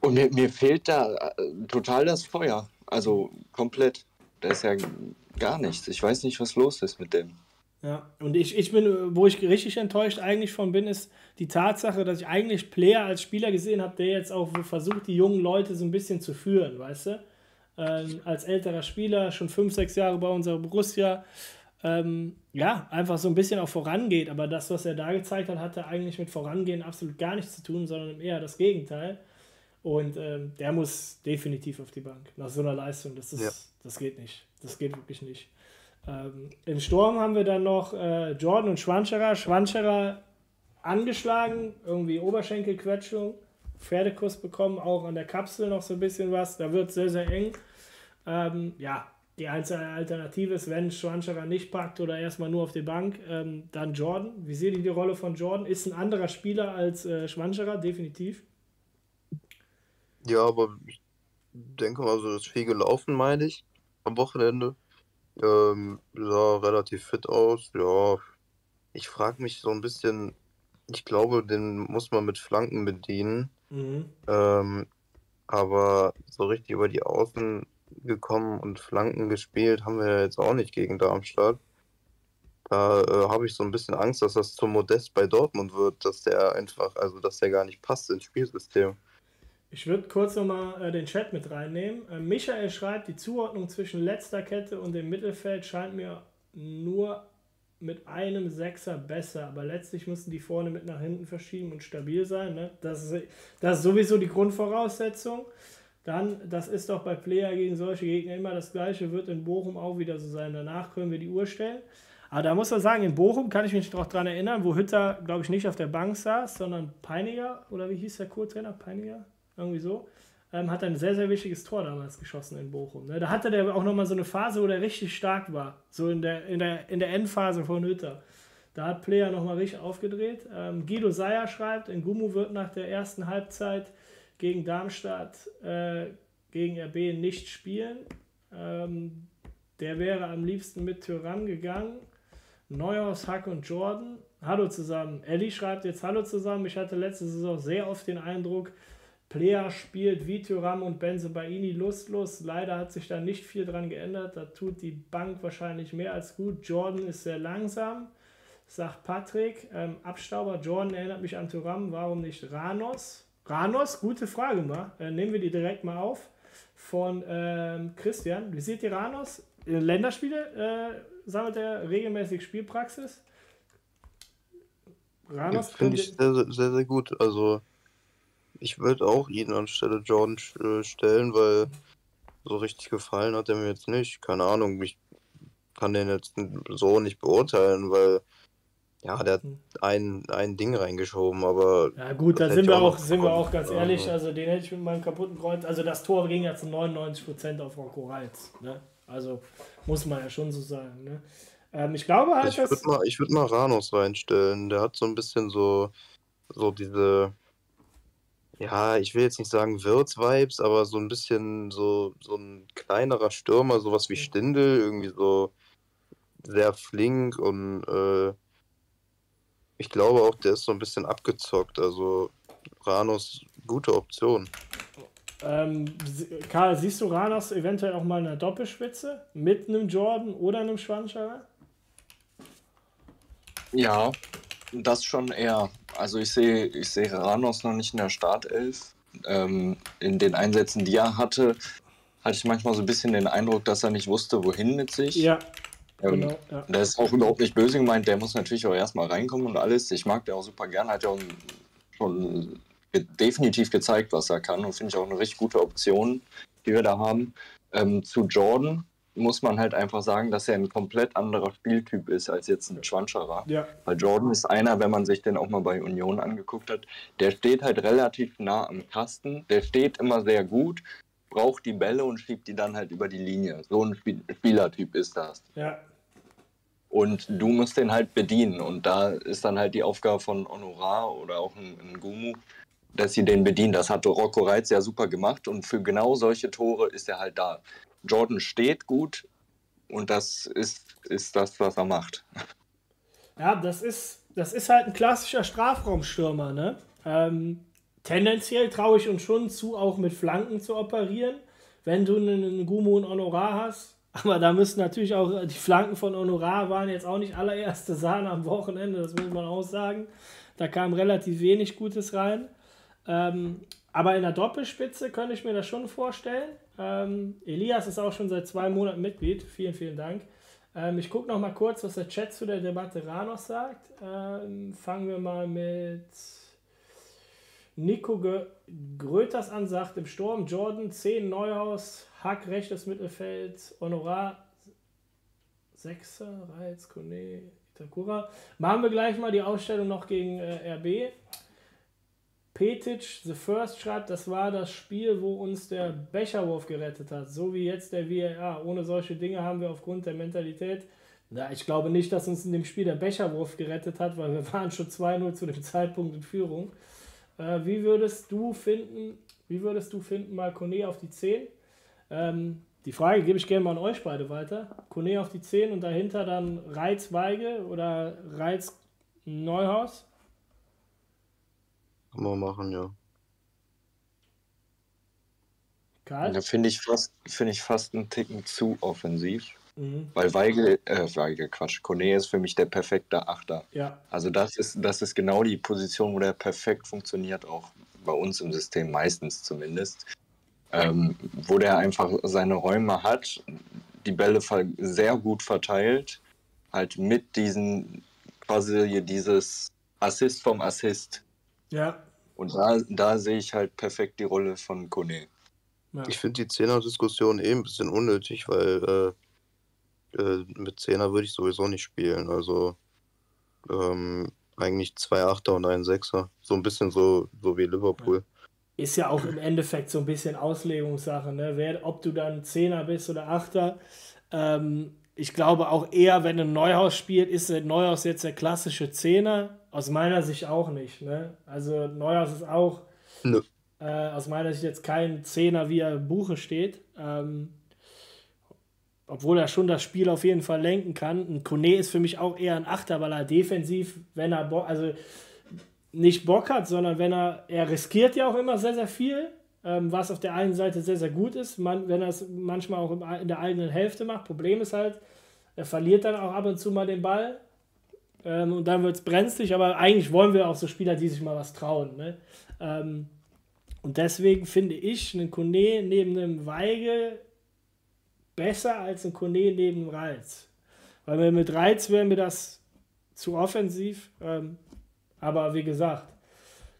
Und mir, mir fehlt da äh, total das Feuer. Also komplett. Da ist ja gar nichts. Ich weiß nicht, was los ist mit dem. Ja, und ich, ich bin, wo ich richtig enttäuscht eigentlich von bin, ist die Tatsache, dass ich eigentlich Player als Spieler gesehen habe, der jetzt auch versucht, die jungen Leute so ein bisschen zu führen, weißt du? Ähm, als älterer Spieler, schon fünf, sechs Jahre bei unserer Borussia, ähm, ja, einfach so ein bisschen auch vorangeht. Aber das, was er da gezeigt hat, hatte eigentlich mit Vorangehen absolut gar nichts zu tun, sondern eher das Gegenteil. Und ähm, der muss definitiv auf die Bank nach so einer Leistung. Das, ist, Ja. das geht nicht. Das geht wirklich nicht. Ähm, Im Sturm haben wir dann noch äh, Jordan und Schwanscherer. Schwanscherer angeschlagen, irgendwie Oberschenkelquetschung, Pferdekuss bekommen, auch an der Kapsel noch so ein bisschen was. Da wird es sehr, sehr eng. Ähm, ja, die einzige Alternative ist, wenn Schwanscherer nicht packt oder erstmal nur auf die Bank, ähm, dann Jordan. Wie seht ihr die Rolle von Jordan? Ist ein anderer Spieler als äh, Schwanscherer, definitiv. Ja, aber ich denke mal, so ist viel gelaufen, meine ich, am Wochenende. Ähm, sah relativ fit aus. Ja, ich frage mich so ein bisschen, ich glaube, den muss man mit Flanken bedienen. Mhm. Ähm, aber so richtig über die Außen gekommen und Flanken gespielt haben wir jetzt auch nicht gegen Darmstadt. Da äh, habe ich so ein bisschen Angst, dass das zum Modest bei Dortmund wird, dass der einfach, also dass der gar nicht passt ins Spielsystem. Ich würde kurz nochmal äh, den Chat mit reinnehmen. Äh, Michael schreibt, die Zuordnung zwischen letzter Kette und dem Mittelfeld scheint mir nur mit einem Sechser besser, aber letztlich müssen die vorne mit nach hinten verschieben und stabil sein. Ne? Das, ist, das ist sowieso die Grundvoraussetzung. Dann, das ist doch bei Player gegen solche Gegner immer das gleiche, wird in Bochum auch wieder so sein. Danach können wir die Uhr stellen. Aber da muss man sagen, in Bochum kann ich mich noch dran erinnern, wo Hütter, glaube ich, nicht auf der Bank saß, sondern Peiniger, oder wie hieß der Co-Trainer? Peiniger? Irgendwie so. Ähm, hat ein sehr, sehr wichtiges Tor damals geschossen in Bochum. Ne? Da hatte der auch nochmal so eine Phase, wo der richtig stark war. So in der, in der, in der Endphase von Hütter. Da hat Player nochmal richtig aufgedreht. Ähm, Guido Seyer schreibt, in Gumu wird nach der ersten Halbzeit gegen Darmstadt äh, gegen RB nicht spielen. Ähm, der wäre am liebsten mit Tyrann gegangen. Neuhaus, Hack und Jordan. Hallo zusammen. Ellie schreibt jetzt Hallo zusammen. Ich hatte letzte Saison sehr oft den Eindruck, Player spielt wie Thuram und Benzebaini lustlos. Leider hat sich da nicht viel dran geändert. Da tut die Bank wahrscheinlich mehr als gut. Jordan ist sehr langsam, sagt Patrick. Ähm, Abstauber Jordan erinnert mich an Thuram. Warum nicht Ranos? Ranos, gute Frage mal. Äh, nehmen wir die direkt mal auf. Von ähm, Christian. Wie seht ihr Ranos? In Länderspiele äh, sammelt er regelmäßig Spielpraxis. Ranos Finde ich sehr, sehr, sehr, sehr gut. Also, ich würde auch ihn anstelle Jordan äh, stellen, weil so richtig gefallen hat er mir jetzt nicht. Keine Ahnung, ich kann den jetzt so nicht beurteilen, weil ja, der hat Hm. ein, ein Ding reingeschoben, aber Ja gut, da sind wir auch, sind wir auch ganz Ja. ehrlich, also den hätte ich mit meinem kaputten Kreuz, also das Tor ging ja zu 99% auf Rocco Reitz, ne? Also muss man ja schon so sagen, ne? Ähm, ich glaube halt, ich würde mal, ich würd mal Ranos reinstellen. Der hat so ein bisschen so, so diese, ja, ich will jetzt nicht sagen Wirts-Vibes, aber so ein bisschen so, so ein kleinerer Stürmer, sowas wie Stindel, irgendwie so sehr flink und äh, Ich glaube auch, der ist so ein bisschen abgezockt. Also Ranos, gute Option. Ähm, Karl, siehst du Ranos eventuell auch mal in einer Doppelspitze mit einem Jordan oder einem Schwanscherer? Ja, das schon eher. Also ich sehe ich sehe Ranos noch nicht in der Startelf. Ähm, in den Einsätzen, die er hatte, hatte ich manchmal so ein bisschen den Eindruck, dass er nicht wusste, wohin mit sich. Ja. Genau, ja. Der ist auch überhaupt nicht böse gemeint, der muss natürlich auch erstmal reinkommen und alles. Ich mag der auch super gern, hat ja auch schon definitiv gezeigt, was er kann und finde ich auch eine richtig gute Option, die wir da haben. Ähm, zu Jordan muss man halt einfach sagen, dass er ein komplett anderer Spieltyp ist als jetzt ein Schwanscherer. Ja. Weil Jordan ist einer, wenn man sich den auch mal bei Union angeguckt hat, der steht halt relativ nah am Kasten, der steht immer sehr gut, braucht die Bälle und schiebt die dann halt über die Linie. So ein Spiel Spielertyp ist das. Ja. Und du musst den halt bedienen. Und da ist dann halt die Aufgabe von Honorar oder auch ein, ein Gumu, dass sie den bedienen. Das hat Rocco Reitz ja super gemacht und für genau solche Tore ist er halt da. Jordan steht gut und das ist, ist das, was er macht. Ja, das ist, das ist halt ein klassischer Strafraumstürmer. Ne? Ähm, tendenziell traue ich uns schon zu, auch mit Flanken zu operieren, wenn du einen Gumu und Honorar hast. Aber da müssen natürlich auch, die Flanken von Honorar waren jetzt auch nicht allererste Sahne am Wochenende, das muss man auch sagen. Da kam relativ wenig Gutes rein. Ähm, aber in der Doppelspitze könnte ich mir das schon vorstellen. Ähm, Elias ist auch schon seit zwei Monaten Mitglied. Vielen, vielen Dank. Ähm, ich gucke noch mal kurz, was der Chat zu der Debatte Ranos sagt. Ähm, fangen wir mal mit Nico Gröters an, sagt im Sturm Jordan 10 Neuhaus, Hack rechtes Mittelfeld, Honorar 6er, Reiz, Kone, Itakura. Machen wir gleich mal die Ausstellung noch gegen äh, RB. Petic, The First schreibt, das war das Spiel, wo uns der Becherwurf gerettet hat. So wie jetzt der VAR. Ohne solche Dinge haben wir aufgrund der Mentalität. Na, ich glaube nicht, dass uns in dem Spiel der Becherwurf gerettet hat, weil wir waren schon 2-0 zu dem Zeitpunkt in Führung. Äh, wie würdest du finden, wie würdest du finden, mal Kone auf die 10? Ähm, die Frage gebe ich gerne mal an euch beide weiter. Kone auf die 10 und dahinter dann Reiz Weige oder Reiz Neuhaus? Kann man machen, ja. Karl? Da finde ich, fast, find ich fast einen Ticken zu offensiv. Mhm. Weil Weigel, äh, Weigel, Quatsch, Kone ist für mich der perfekte Achter. Ja. Also das ist, das ist genau die Position, wo der perfekt funktioniert, auch bei uns im System meistens zumindest. Ähm, wo der einfach seine Räume hat, die Bälle sehr gut verteilt, halt mit diesen, quasi dieses Assist vom Assist. Ja. Und da, da sehe ich halt perfekt die Rolle von Kone. Ja. Ich finde die Zehner-Diskussion eh ein bisschen unnötig, weil äh, äh, mit Zehner würde ich sowieso nicht spielen. Also ähm, eigentlich zwei Achter und ein Sechser. So ein bisschen so, so wie Liverpool. Ist ja auch im Endeffekt so ein bisschen Auslegungssache, ne? Wer, ob du dann Zehner bist oder Achter. Ähm, ich glaube auch eher, wenn ein Neuhaus spielt, ist Neuhaus jetzt der klassische Zehner. Aus meiner Sicht auch nicht. Ne? Also Neuhaus ist auch Nö. Äh, aus meiner Sicht jetzt kein Zehner, wie er im Buche steht. Ähm, obwohl er schon das Spiel auf jeden Fall lenken kann. Ein Kone ist für mich auch eher ein Achter, weil er defensiv, wenn er also nicht Bock hat, sondern wenn er, er riskiert ja auch immer sehr, sehr viel ähm, was auf der einen Seite sehr, sehr gut ist, man, wenn er es manchmal auch im, in der eigenen Hälfte macht. Problem ist halt, er verliert dann auch ab und zu mal den Ball ähm, und dann wird es brenzlig, aber eigentlich wollen wir auch so Spieler, die sich mal was trauen. Ne? Ähm, und deswegen finde ich einen Kone neben einem Weige besser als ein Kone neben Reiz. Weil mit Reiz wäre mir das zu offensiv. Ähm, aber wie gesagt,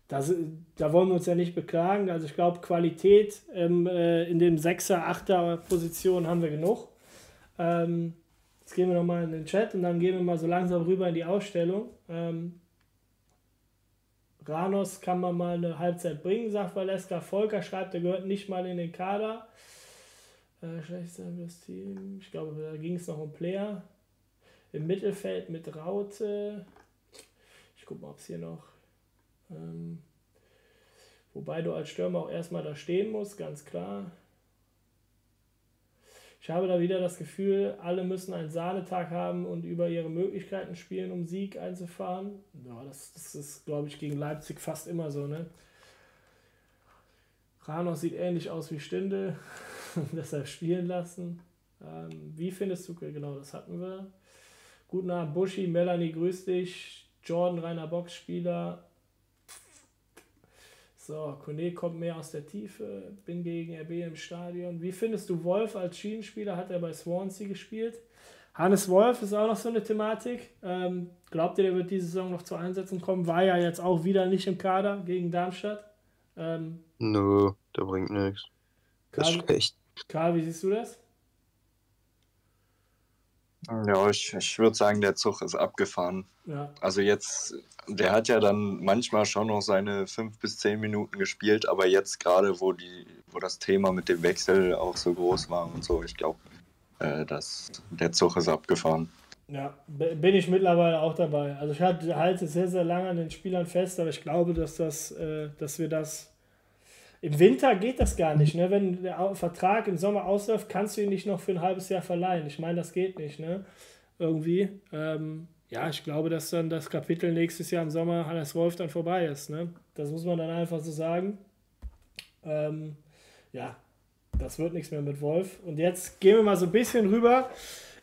das, da wollen wir uns ja nicht beklagen. Also ich glaube, Qualität ähm, äh, in dem 6er, 8er Position haben wir genug. Ähm, jetzt gehen wir nochmal in den Chat und dann gehen wir mal so langsam rüber in die Ausstellung. Ähm, Ranos kann man mal eine Halbzeit bringen, sagt Valeska. Volker schreibt, er gehört nicht mal in den Kader. Äh, Schlechtestes Team. Ich glaube, da ging es noch um Player. Im Mittelfeld mit Raute. Ich gucke mal, ob es hier noch ähm, wobei du als Stürmer auch erstmal da stehen musst, ganz klar. Ich habe da wieder das Gefühl, alle müssen einen Sahnetag haben und über ihre Möglichkeiten spielen, um Sieg einzufahren. Ja, das, das ist, glaube ich, gegen Leipzig fast immer so, ne? Ranos sieht ähnlich aus wie Stindel, deshalb spielen lassen. Ähm, wie findest du, genau, das hatten wir. Guten Abend, Buschi, Melanie, grüß dich. Jordan, reiner Boxspieler. So, Kone kommt mehr aus der Tiefe. Bin gegen RB im Stadion. Wie findest du Wolf als Schienenspieler? Hat er bei Swansea gespielt? Hannes Wolf ist auch noch so eine Thematik. Ähm, glaubt ihr, der wird diese Saison noch zu Einsätzen kommen? War ja jetzt auch wieder nicht im Kader gegen Darmstadt. Ähm, Nö, der bringt nichts. Das ist schlecht. Karl, wie siehst du das? Ja, ich, ich würde sagen, der Zug ist abgefahren. Ja. Also jetzt, der hat ja dann manchmal schon noch seine fünf bis zehn Minuten gespielt, aber jetzt gerade, wo die, wo das Thema mit dem Wechsel auch so groß war und so, ich glaube, äh, dass der Zug ist abgefahren. Ja, bin ich mittlerweile auch dabei. Also ich halt- halte sehr, sehr lange an den Spielern fest, aber ich glaube, dass das, äh, dass wir das. Im Winter geht das gar nicht, ne? Wenn der Vertrag im Sommer ausläuft, kannst du ihn nicht noch für ein halbes Jahr verleihen. Ich meine, das geht nicht, ne? Irgendwie. Ähm, ja, ich glaube, dass dann das Kapitel nächstes Jahr im Sommer Hannes Wolf dann vorbei ist, ne? Das muss man dann einfach so sagen. Ähm, ja, das wird nichts mehr mit Wolf. Und jetzt gehen wir mal so ein bisschen rüber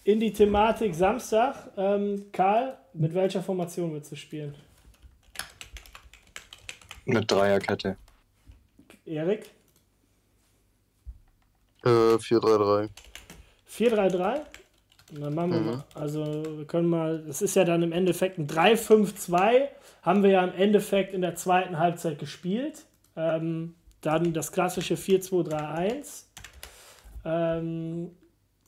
in die Thematik Samstag. Ähm, Karl, mit welcher Formation willst du spielen? Mit Dreierkette. Erik? Äh, 4-3-3. 4-3-3? Dann machen wir Mhm. mal. Also, wir können mal, das ist ja dann im Endeffekt ein 3-5-2. Haben wir ja im Endeffekt in der zweiten Halbzeit gespielt. Ähm, dann das klassische 4-2-3-1. Ähm,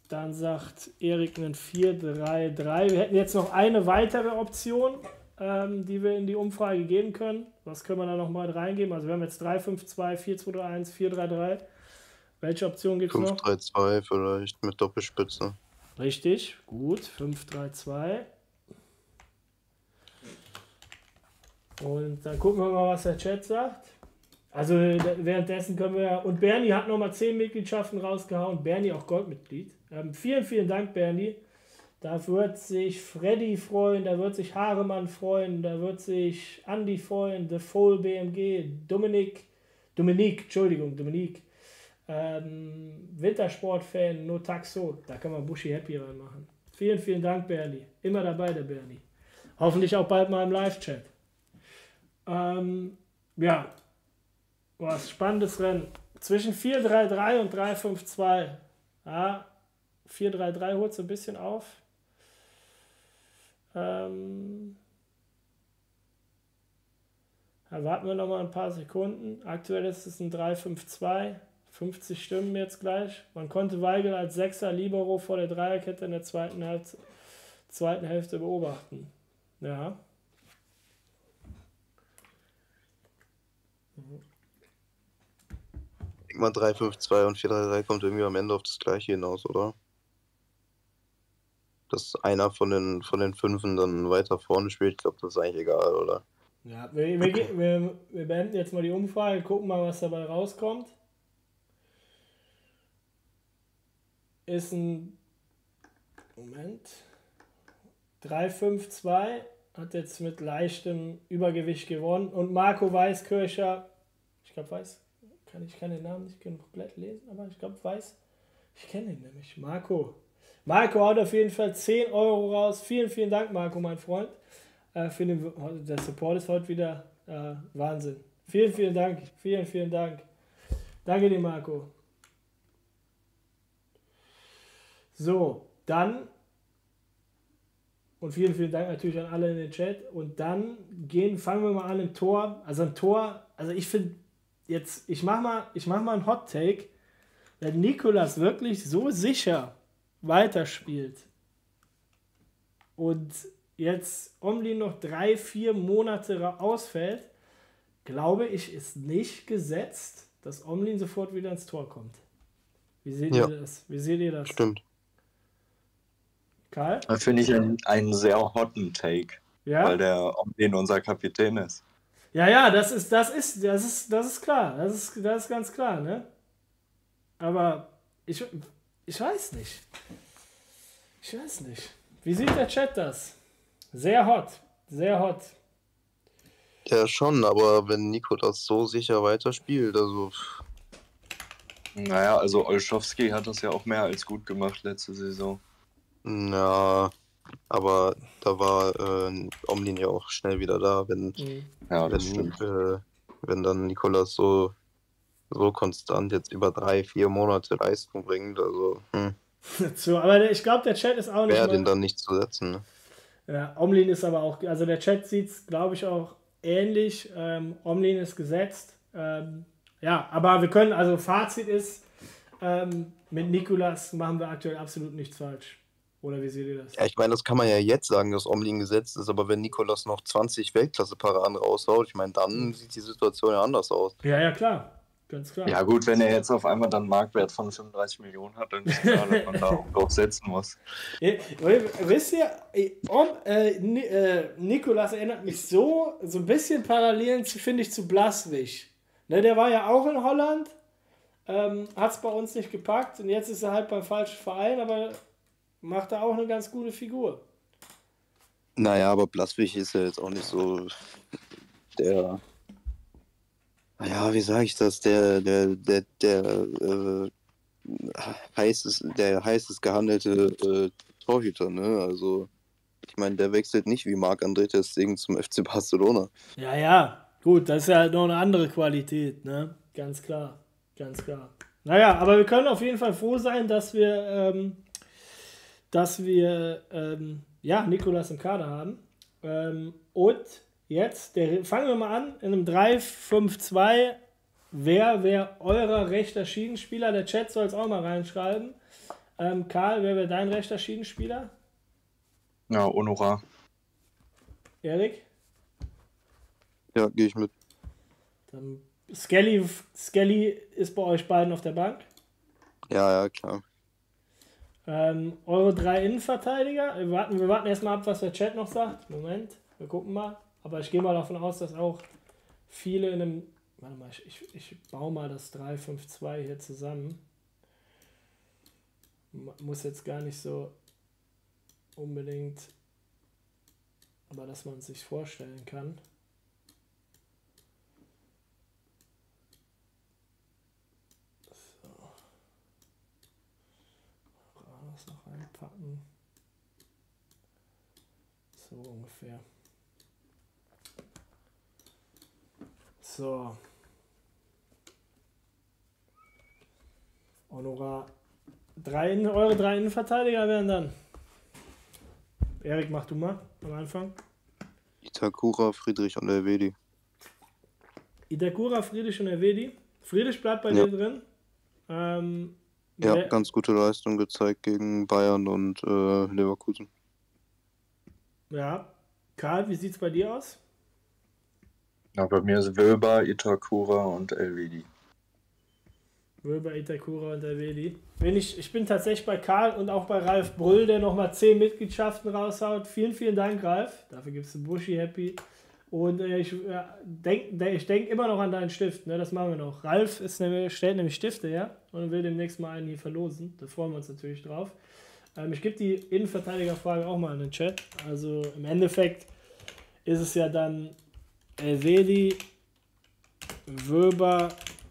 dann sagt Erik einen 4-3-3. Wir hätten jetzt noch eine weitere Option, ähm, die wir in die Umfrage geben können. Was können wir da noch mal reingeben? Also wir haben jetzt 3-5-2, 4-2-3-1, 4-3-3. Welche Option gibt es noch? 5-3-2 vielleicht mit Doppelspitze. Richtig, gut. 5-3-2. Und dann gucken wir mal, was der Chat sagt. Also d- währenddessen können wir. Und Bernie hat nochmal 10 Mitgliedschaften rausgehauen. Bernie auch Goldmitglied. Ähm, vielen, vielen Dank, Bernie. Da wird sich Freddy freuen, da wird sich Haremann freuen, da wird sich Andy freuen, The Full BMG, Dominik, Dominik, Entschuldigung, Dominik, ähm, Wintersport-Fan, Notaxo, da kann man Bushy Happy reinmachen. Vielen, vielen Dank, Bernie. Immer dabei, der Bernie. Hoffentlich auch bald mal im Live-Chat. Ähm, ja, was spannendes Rennen. Zwischen 4-3-3 und 3-5-2. Ja, 4-3-3 holt so ein bisschen auf. Ähm, da warten wir noch mal ein paar Sekunden. Aktuell ist es ein 3-5-2. 50 Stimmen jetzt gleich. Man konnte Weigel als Sechser Libero vor der Dreierkette in der zweiten, Halbz- zweiten Hälfte beobachten. Ja. Ich denke mal 3-5-2 und 4-3-3 kommt irgendwie am Ende auf das gleiche hinaus, oder? Dass einer von den, von den Fünfen dann weiter vorne spielt, ich glaube, das ist eigentlich egal, oder? Ja, wir, wir, wir, wir beenden jetzt mal die Umfrage, gucken mal, was dabei rauskommt. Ist ein Moment. 3-5-2 hat jetzt mit leichtem Übergewicht gewonnen. Und Marco Weißkircher, ich glaube Weiß, kann, ich kann den Namen nicht komplett lesen, aber ich glaube Weiß, ich kenne ihn nämlich. Marco. Marco haut auf jeden Fall 10 Euro raus. Vielen, vielen Dank, Marco, mein Freund. Äh, für den, der Support ist heute wieder äh, Wahnsinn. Vielen, vielen Dank. Vielen, vielen Dank. Danke dir, Marco. So, dann und vielen, vielen Dank natürlich an alle in den Chat. Und dann gehen, fangen wir mal an im Tor. Also ein Tor, also ich finde jetzt, ich mach mal, ich mach mal einen Hot Take. Wenn Nikolas wirklich so sicher weiterspielt und jetzt Omlin noch drei, vier Monate ausfällt, glaube ich, ist nicht gesetzt, dass Omlin sofort wieder ins Tor kommt. Wie seht Ja. ihr das? Wie seht ihr das? Stimmt. Karl? Da finde ich einen, einen sehr hotten Take, Ja? weil der Omlin unser Kapitän ist. Ja, ja, das ist, das ist, das ist, das ist klar. Das ist, das ist ganz klar, ne? Aber ich, ich weiß nicht. Ich weiß nicht. Wie sieht der Chat das? Sehr hot. Sehr hot. Ja, schon, aber wenn Nico das so sicher weiterspielt, also. Naja, also Olschowski hat das ja auch mehr als gut gemacht letzte Saison. Ja, aber da war äh, Omlin ja auch schnell wieder da, wenn, Mhm. Ja, wenn, äh, wenn dann Nikolas so, so konstant jetzt über drei, vier Monate Leistung bringt, also hm, So, aber ich glaube, der Chat ist auch nicht. wer den dann nicht zu setzen. Ne? Ja, Omlin ist aber auch, also der Chat sieht es, glaube ich, auch ähnlich. Ähm, Omlin ist gesetzt. Ähm, ja, aber wir können, also Fazit ist, ähm, mit Nikolas machen wir aktuell absolut nichts falsch. Oder wie seht ihr das? Ja, ich meine, das kann man ja jetzt sagen, dass Omlin gesetzt ist, aber wenn Nikolas noch 20 Weltklasse-Paraden raushaut, ich meine, dann sieht die Situation ja anders aus. Ja, ja, klar. Ganz klar. Ja gut, wenn er jetzt auf einmal dann einen Marktwert von 35 Millionen hat, dann ist klar, dass man da auch drauf setzen muss. Ja, Wisst ihr, Om, äh, äh, Nikolas erinnert mich so, so ein bisschen Parallelen, zu- finde ich, zu Blaswig. Ne, der war ja auch in Holland, ähm, hat es bei uns nicht gepackt und jetzt ist er halt beim falschen Verein, aber macht da auch eine ganz gute Figur. Naja, aber Blaswig ist ja jetzt auch nicht so der. Naja, wie sage ich das? Der, der, der, der äh, heißes, der heißes gehandelte äh, Torhüter, ne? Also, ich meine, der wechselt nicht wie Marc-André Ter zum FC Barcelona. Ja, ja, gut, das ist ja halt noch eine andere Qualität, ne? Ganz klar, ganz klar. Naja, aber wir können auf jeden Fall froh sein, dass wir, ähm, dass wir, ähm, ja, Nikolas im Kader haben. Ähm, und jetzt, der, fangen wir mal an, in einem 3-5-2, wer wäre eurer rechter Schiedenspieler? Der Chat soll es auch mal reinschreiben. Ähm, Karl, wer wäre dein rechter Schiedenspieler? Ja, Honora. Erik? Ja, gehe ich mit. Dann Skelly, Skelly ist bei euch beiden auf der Bank. Ja, ja, klar. Ähm, eure drei Innenverteidiger. Wir warten, wir warten erstmal ab, was der Chat noch sagt. Moment, wir gucken mal. Aber ich gehe mal davon aus, dass auch viele in einem. Warte mal, ich, ich, ich baue mal das 3-5-2 hier zusammen. Muss jetzt gar nicht so unbedingt. Aber dass man es sich vorstellen kann. Rares noch reinpacken. So ungefähr. So. Honorar. Drei, eure drei Innenverteidiger wären dann. Erik, mach du mal am Anfang. Itakura, Friedrich und Elvedi. Itakura, Friedrich und Erwedi. Friedrich bleibt bei Ja. dir drin. Ähm, Ja, wer- ganz gute Leistung gezeigt gegen Bayern und äh, Leverkusen. ja. Karl, wie sieht's bei dir aus? Ja, bei mir ist Wilber, Itakura und Elvedi. Wöber, Itakura und. Wenn ich, ich bin tatsächlich bei Karl und auch bei Ralf Brüll, der nochmal 10 Mitgliedschaften raushaut. Vielen, vielen Dank, Ralf. Dafür gibst du Buschi Happy. Und äh, ich äh, denke ich denk immer noch an deinen Stift, ne? das machen wir noch. Ralf ist nämlich, stellt nämlich Stifte her und will demnächst mal einen hier verlosen. Da freuen wir uns natürlich drauf. Ähm, ich gebe die Innenverteidigerfrage auch mal in den Chat. Also im Endeffekt ist es ja dann Elvedi, Wöber,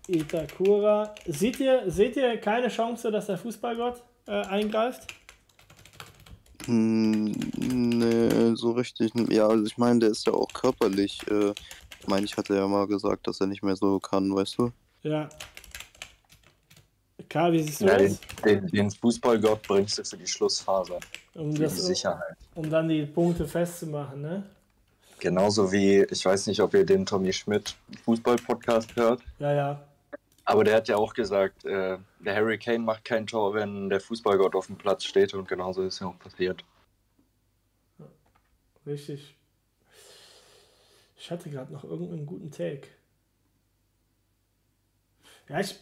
Itakura. Seht ihr, seht ihr keine Chance, dass der Fußballgott äh, eingreift? Hm, Nee, so richtig. Ja, also ich meine, der ist ja auch körperlich. Äh, ich meine, ich hatte ja mal gesagt, dass er nicht mehr so kann, weißt du? Ja. Karl, wie siehst du Ja, das? den, den, den Fußballgott bringst du für die Schlussphase. Um, Für die das Sicherheit. um dann die Punkte festzumachen, ne? Genauso wie, ich weiß nicht, ob ihr den Tommy Schmidt Fußball-Podcast hört, Ja, ja. aber der hat ja auch gesagt, äh, der Harry Kane macht kein Tor, wenn der Fußballgott auf dem Platz steht und genauso ist ja auch passiert. Richtig. Ich hatte gerade noch irgendeinen guten Take. Ja, ich.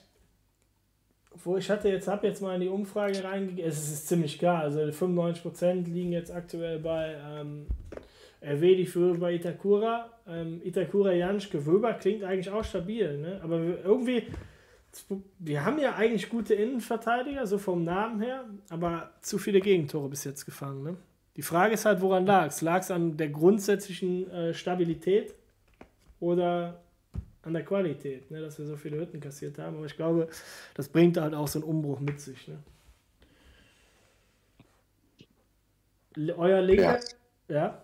Wo ich hatte jetzt, habe jetzt mal in die Umfrage reingegeben. Es ist ziemlich klar. Also 95% liegen jetzt aktuell bei ähm, RW, für bei Itakura. Ähm, Itakura, Janschke, Wöber klingt eigentlich auch stabil. Ne? Aber irgendwie, wir haben ja eigentlich gute Innenverteidiger, so vom Namen her, aber zu viele Gegentore bis jetzt gefangen. Ne? Die Frage ist halt, woran lag es? Lag es an der grundsätzlichen äh, Stabilität oder an der Qualität, ne? dass wir so viele Hütten kassiert haben? Aber ich glaube, das bringt halt auch so einen Umbruch mit sich. Ne? Euer Linker, ja. ja.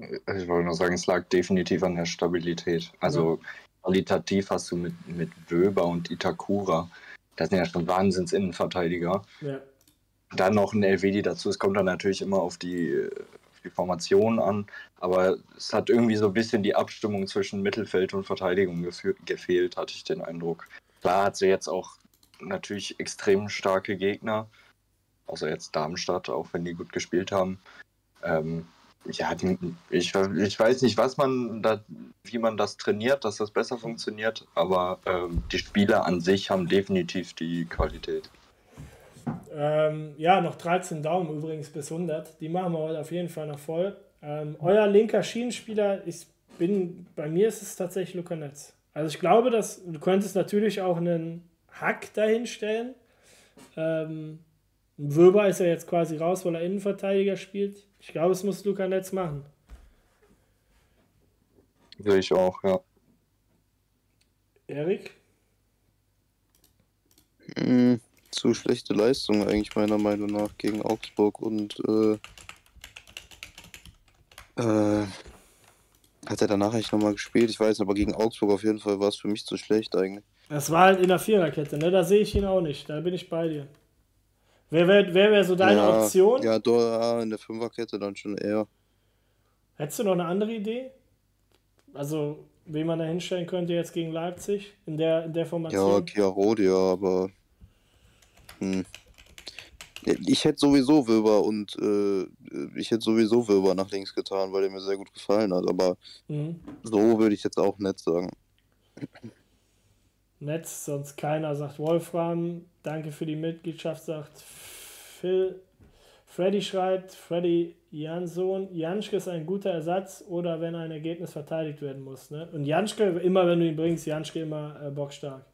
Ich wollte nur sagen, es lag definitiv an der Stabilität. Also ja. qualitativ hast du mit, mit Wöber und Itakura, das sind ja schon Wahnsinns-Innenverteidiger. Ja. Dann noch ein Elvedi dazu. Es kommt dann natürlich immer auf die, auf die Formation an, aber es hat irgendwie so ein bisschen die Abstimmung zwischen Mittelfeld und Verteidigung gefehlt, hatte ich den Eindruck. Klar hat sie jetzt auch natürlich extrem starke Gegner, außer jetzt Darmstadt, auch wenn die gut gespielt haben. Ähm, ja, ich, ich weiß nicht, was man da, wie man das trainiert, dass das besser funktioniert, aber ähm, die Spieler an sich haben definitiv die Qualität. Ähm, ja, noch 13 Daumen übrigens bis 100. Die machen wir heute auf jeden Fall noch voll. Ähm, euer linker Schienenspieler, ich bin, bei mir ist es tatsächlich Luca Netz. Also ich glaube, dass du könntest natürlich auch einen Hack dahinstellen. Ähm, Wöber ist ja jetzt quasi raus, weil er Innenverteidiger spielt. Ich glaube, es muss Luca Netz machen. Sehe ich auch, ja. Erik? Mhm, zu schlechte Leistung eigentlich meiner Meinung nach gegen Augsburg und äh, äh, hat er danach eigentlich nochmal gespielt? Ich weiß aber gegen Augsburg auf jeden Fall war es für mich zu schlecht eigentlich. Das war halt in der Viererkette, ne? Da sehe ich ihn auch nicht. Da bin ich bei dir. Wer wäre wer wär so deine ja, Option? Ja, da in der Fünferkette dann schon eher. Hättest du noch eine andere Idee? Also, wen man da hinstellen könnte jetzt gegen Leipzig in der, in der Formation? Ja, Chiarodi, ja, aber. Hm. Ich hätte sowieso Wilber und äh, ich hätte sowieso Wilber nach links getan, weil der mir sehr gut gefallen hat. Aber mhm. so würde ich jetzt auch nett sagen. Netz, sonst keiner, sagt Wolfram. Danke für die Mitgliedschaft, sagt Phil. Freddy schreibt, Freddy Jansson, Janschke ist ein guter Ersatz oder wenn ein Ergebnis verteidigt werden muss. Ne? Und Janschke, immer wenn du ihn bringst, Janschke immer äh, bockstark.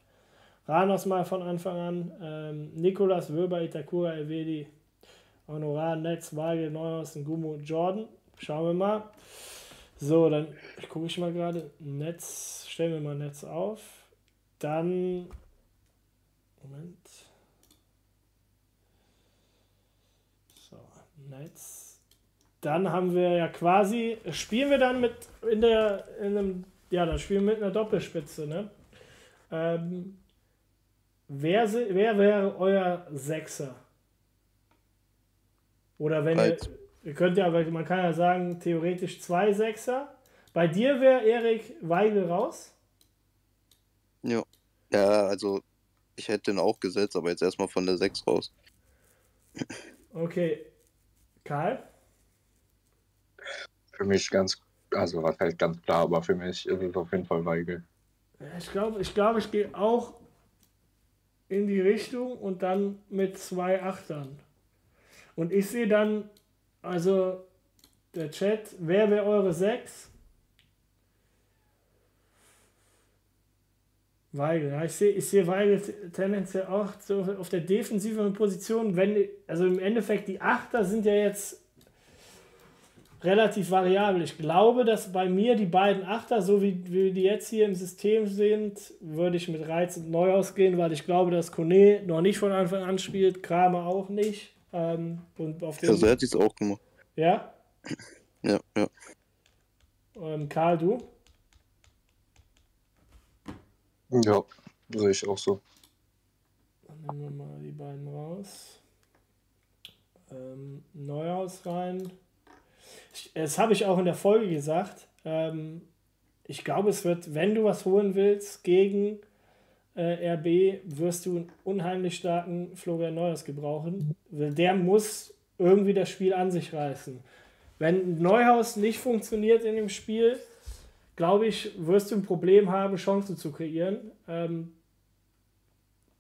Ranos mal von Anfang an. Ähm, Nikolas Wöber, Itakura, Elvedi, Honorar, Netz, Weigel, Neuhaus, Ngumu, Jordan. Schauen wir mal. So, dann gucke ich mal gerade. Netz, stellen wir mal Netz auf. Dann. Moment. So, Netz. Dann haben wir ja quasi. Spielen wir dann mit in der. In einem, ja, dann spielen wir mit einer Doppelspitze, ne? Ähm, wer, wer wäre euer Sechser? Oder wenn ihr, ihr könnt ja, man kann ja sagen, theoretisch zwei Sechser. Bei dir wäre Erik Weigel raus. Ja. Also ich hätte den auch gesetzt, aber jetzt erstmal von der 6 raus. Okay. Karl? Für mich ganz, also was heißt ganz klar, aber für mich ist es auf jeden Fall Weigel. Ich glaube, ich, glaub, ich gehe auch in die Richtung und dann mit zwei Achtern. Und ich sehe dann, also der Chat, wer wäre eure 6? Weigel, ja, ich sehe ich seh Weigel tendenziell auch so auf der defensiven Position, wenn, also im Endeffekt die Achter sind ja jetzt relativ variabel. Ich glaube, dass bei mir die beiden Achter, so wie, wie die jetzt hier im System sind, würde ich mit Reiz und neu ausgehen, weil ich glaube, dass Kone noch nicht von Anfang an spielt, Kramer auch nicht. Ähm, und auf also er hat es auch gemacht. Ja? Ja, ja. Ähm, Karl, du? Ja, sehe ich auch so. Dann nehmen wir mal die beiden raus. Ähm, Neuhaus rein. Das habe ich auch in der Folge gesagt. Ähm, ich glaube, es wird, wenn du was holen willst gegen äh, RB, wirst du einen unheimlich starken Florian Neuhaus gebrauchen. Der muss irgendwie das Spiel an sich reißen. Wenn Neuhaus nicht funktioniert in dem Spiel, glaube ich, wirst du ein Problem haben, Chancen zu kreieren ähm,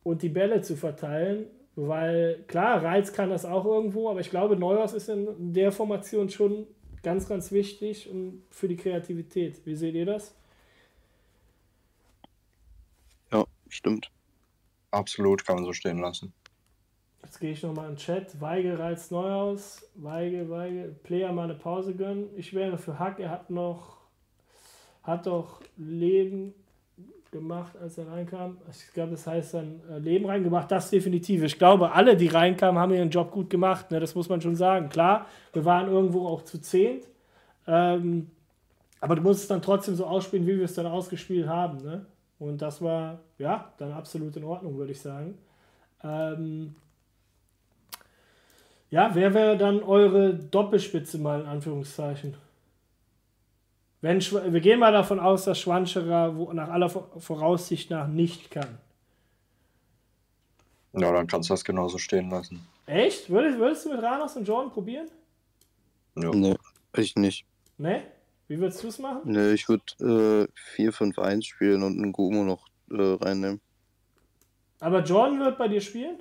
und die Bälle zu verteilen. Weil klar, Reiz kann das auch irgendwo, aber ich glaube, Neuhaus ist in der Formation schon ganz, ganz wichtig und für die Kreativität. Wie seht ihr das? Ja, stimmt. absolut, kann man so stehen lassen. Jetzt gehe ich nochmal in den Chat. Weigel reizt Neuhaus. Weigel, Weigel. Player mal eine Pause gönnen. Ich wäre für Hack. Er hat noch. Hat doch Leben gemacht, als er reinkam. Ich glaube, das heißt dann äh, Leben reingemacht. Das definitiv. Ich glaube, alle, die reinkamen, haben ihren Job gut gemacht. Ne? Das muss man schon sagen. Klar, wir waren irgendwo auch zu zehnt. Ähm, aber du musst es dann trotzdem so ausspielen, wie wir es dann ausgespielt haben. Ne? Und das war, ja, dann absolut in Ordnung, würde ich sagen. Ähm, ja, wer wäre dann eure Doppelspitze mal in Anführungszeichen? Wenn, wir gehen mal davon aus, dass Schwanscherer nach aller Voraussicht nach nicht kann. Ja, dann kannst du das genauso stehen lassen. Echt? Würdest, würdest du mit Ranos und Jordan probieren? Ja. Nee, ich nicht. Nee? Wie würdest du es machen? Nee, ich würde äh, 4-5-1 spielen und einen Gumo noch äh, reinnehmen. Aber Jordan wird bei dir spielen?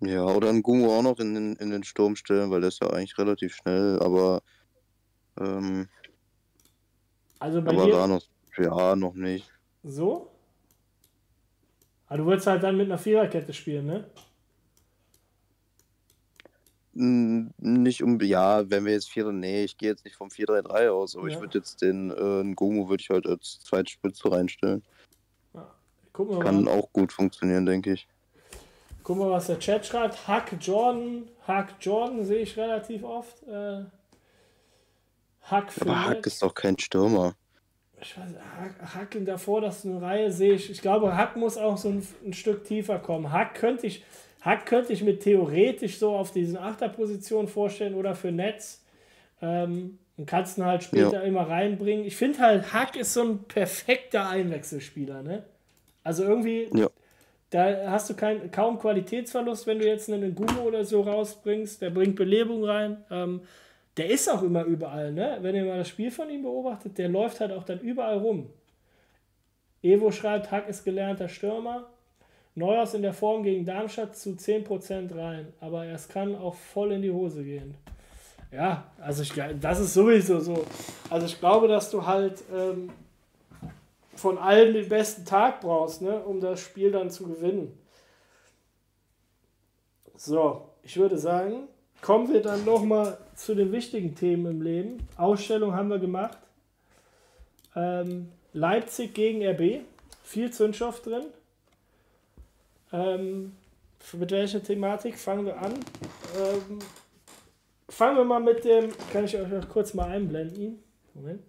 Ja, oder ein Gumo auch noch in den, in den Sturm stellen, weil der ist ja eigentlich relativ schnell, aber. Ähm, also bei aber dir. Ranos, ja, noch nicht. So? Aber du würdest halt dann mit einer Viererkette spielen, ne? Nicht um, ja, wenn wir jetzt 4, nee, ich gehe jetzt nicht vom 4-3-3 aus, aber ja. ich würde jetzt den äh, Ngomo würde ich halt als zweite Spitze reinstellen. Ja. Kann mal. auch gut funktionieren, denke ich. Guck mal, was der Chat schreibt. Hack Jordan. Hack Jordan sehe ich relativ oft. Äh, Hack Aber Hack ist doch kein Stürmer. Ich weiß, Hack, Hack in ist eine Reihe, sehe ich. Ich glaube, Hack muss auch so ein, ein, Stück tiefer kommen. Hack könnte ich, Hack könnte ich mir theoretisch so auf diesen Achterposition vorstellen oder für Netz. Ähm, und kannst ihn halt später ja. immer reinbringen. Ich finde halt, Hack ist so ein perfekter Einwechselspieler, ne? Also irgendwie. Ja da hast du kein, kaum Qualitätsverlust, wenn du jetzt einen Gumo oder so rausbringst. Der bringt Belebung rein. Ähm, der ist auch immer überall, ne? Wenn ihr mal das Spiel von ihm beobachtet, der läuft halt auch dann überall rum. Evo schreibt, Hack ist gelernter Stürmer. Neuhaus in der Form gegen Darmstadt zu 10% rein, aber es kann auch voll in die Hose gehen. Ja, also ich, das ist sowieso so. Also ich glaube, dass du halt ähm, von allen den besten Tag brauchst, ne, um das Spiel dann zu gewinnen. So, ich würde sagen, kommen wir dann nochmal zu den wichtigen Themen im Leben. Ausstellung haben wir gemacht. Ähm, Leipzig gegen RB. Viel Zündstoff drin. Ähm, mit welcher Thematik fangen wir an? Ähm, fangen wir mal mit dem, kann ich euch noch kurz mal einblenden. Moment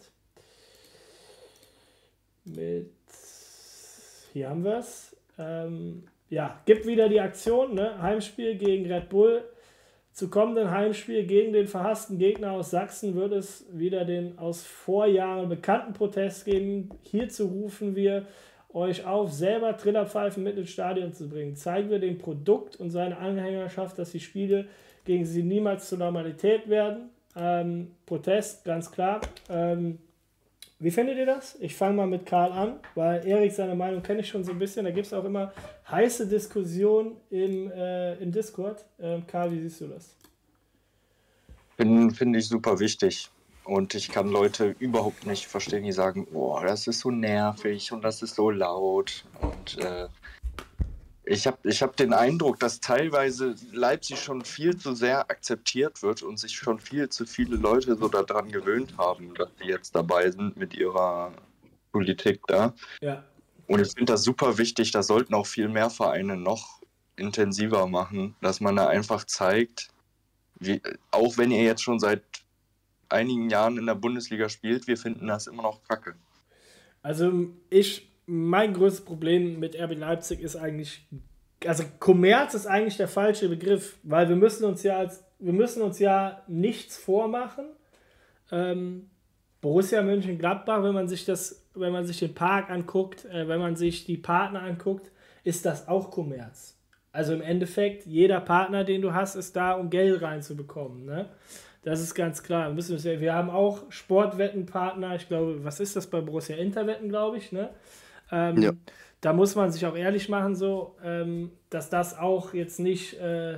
mit, hier haben wir es. Ähm, ja, gibt wieder die Aktion, ne? Heimspiel gegen Red Bull. Zu kommenden Heimspiel gegen den verhassten Gegner aus Sachsen wird es wieder den aus Vorjahren bekannten Protest geben. Hierzu rufen wir euch auf, selber Trillerpfeifen mit ins Stadion zu bringen. Zeigen wir dem Produkt und seiner Anhängerschaft, dass die Spiele gegen sie niemals zur Normalität werden. Ähm, Protest, ganz klar. Ähm, wie findet ihr das? Ich fange mal mit Karl an, weil Erik seine Meinung kenne ich schon so ein bisschen. Da gibt es auch immer heiße Diskussionen im, äh, im Discord. Ähm, Karl, wie siehst du das? Finde find ich super wichtig. Und ich kann Leute überhaupt nicht verstehen, die sagen, boah, das ist so nervig und das ist so laut. Und äh, ich habe ich hab den Eindruck, dass teilweise Leipzig schon viel zu sehr akzeptiert wird und sich schon viel zu viele Leute so daran gewöhnt haben, dass sie jetzt dabei sind mit ihrer Politik da. Ja. Und ich finde das super wichtig, da sollten auch viel mehr Vereine noch intensiver machen, dass man da einfach zeigt, wie, auch wenn ihr jetzt schon seit einigen Jahren in der Bundesliga spielt, wir finden das immer noch kacke. Also ich mein größtes Problem mit RB Leipzig ist eigentlich, also Kommerz ist eigentlich der falsche Begriff, weil wir müssen uns ja als, wir müssen uns ja nichts vormachen. Ähm, Borussia Mönchengladbach, wenn man sich das, wenn man sich den Park anguckt, äh, wenn man sich die Partner anguckt, ist das auch Kommerz. Also im Endeffekt, jeder Partner, den du hast, ist da, um Geld reinzubekommen. Ne? Das ist ganz klar. Wir, haben auch Sportwettenpartner. Ich glaube, was ist das bei Borussia Interwetten, glaube ich. Ne? Ähm, ja. Da muss man sich auch ehrlich machen, so, ähm, dass das auch jetzt nicht äh,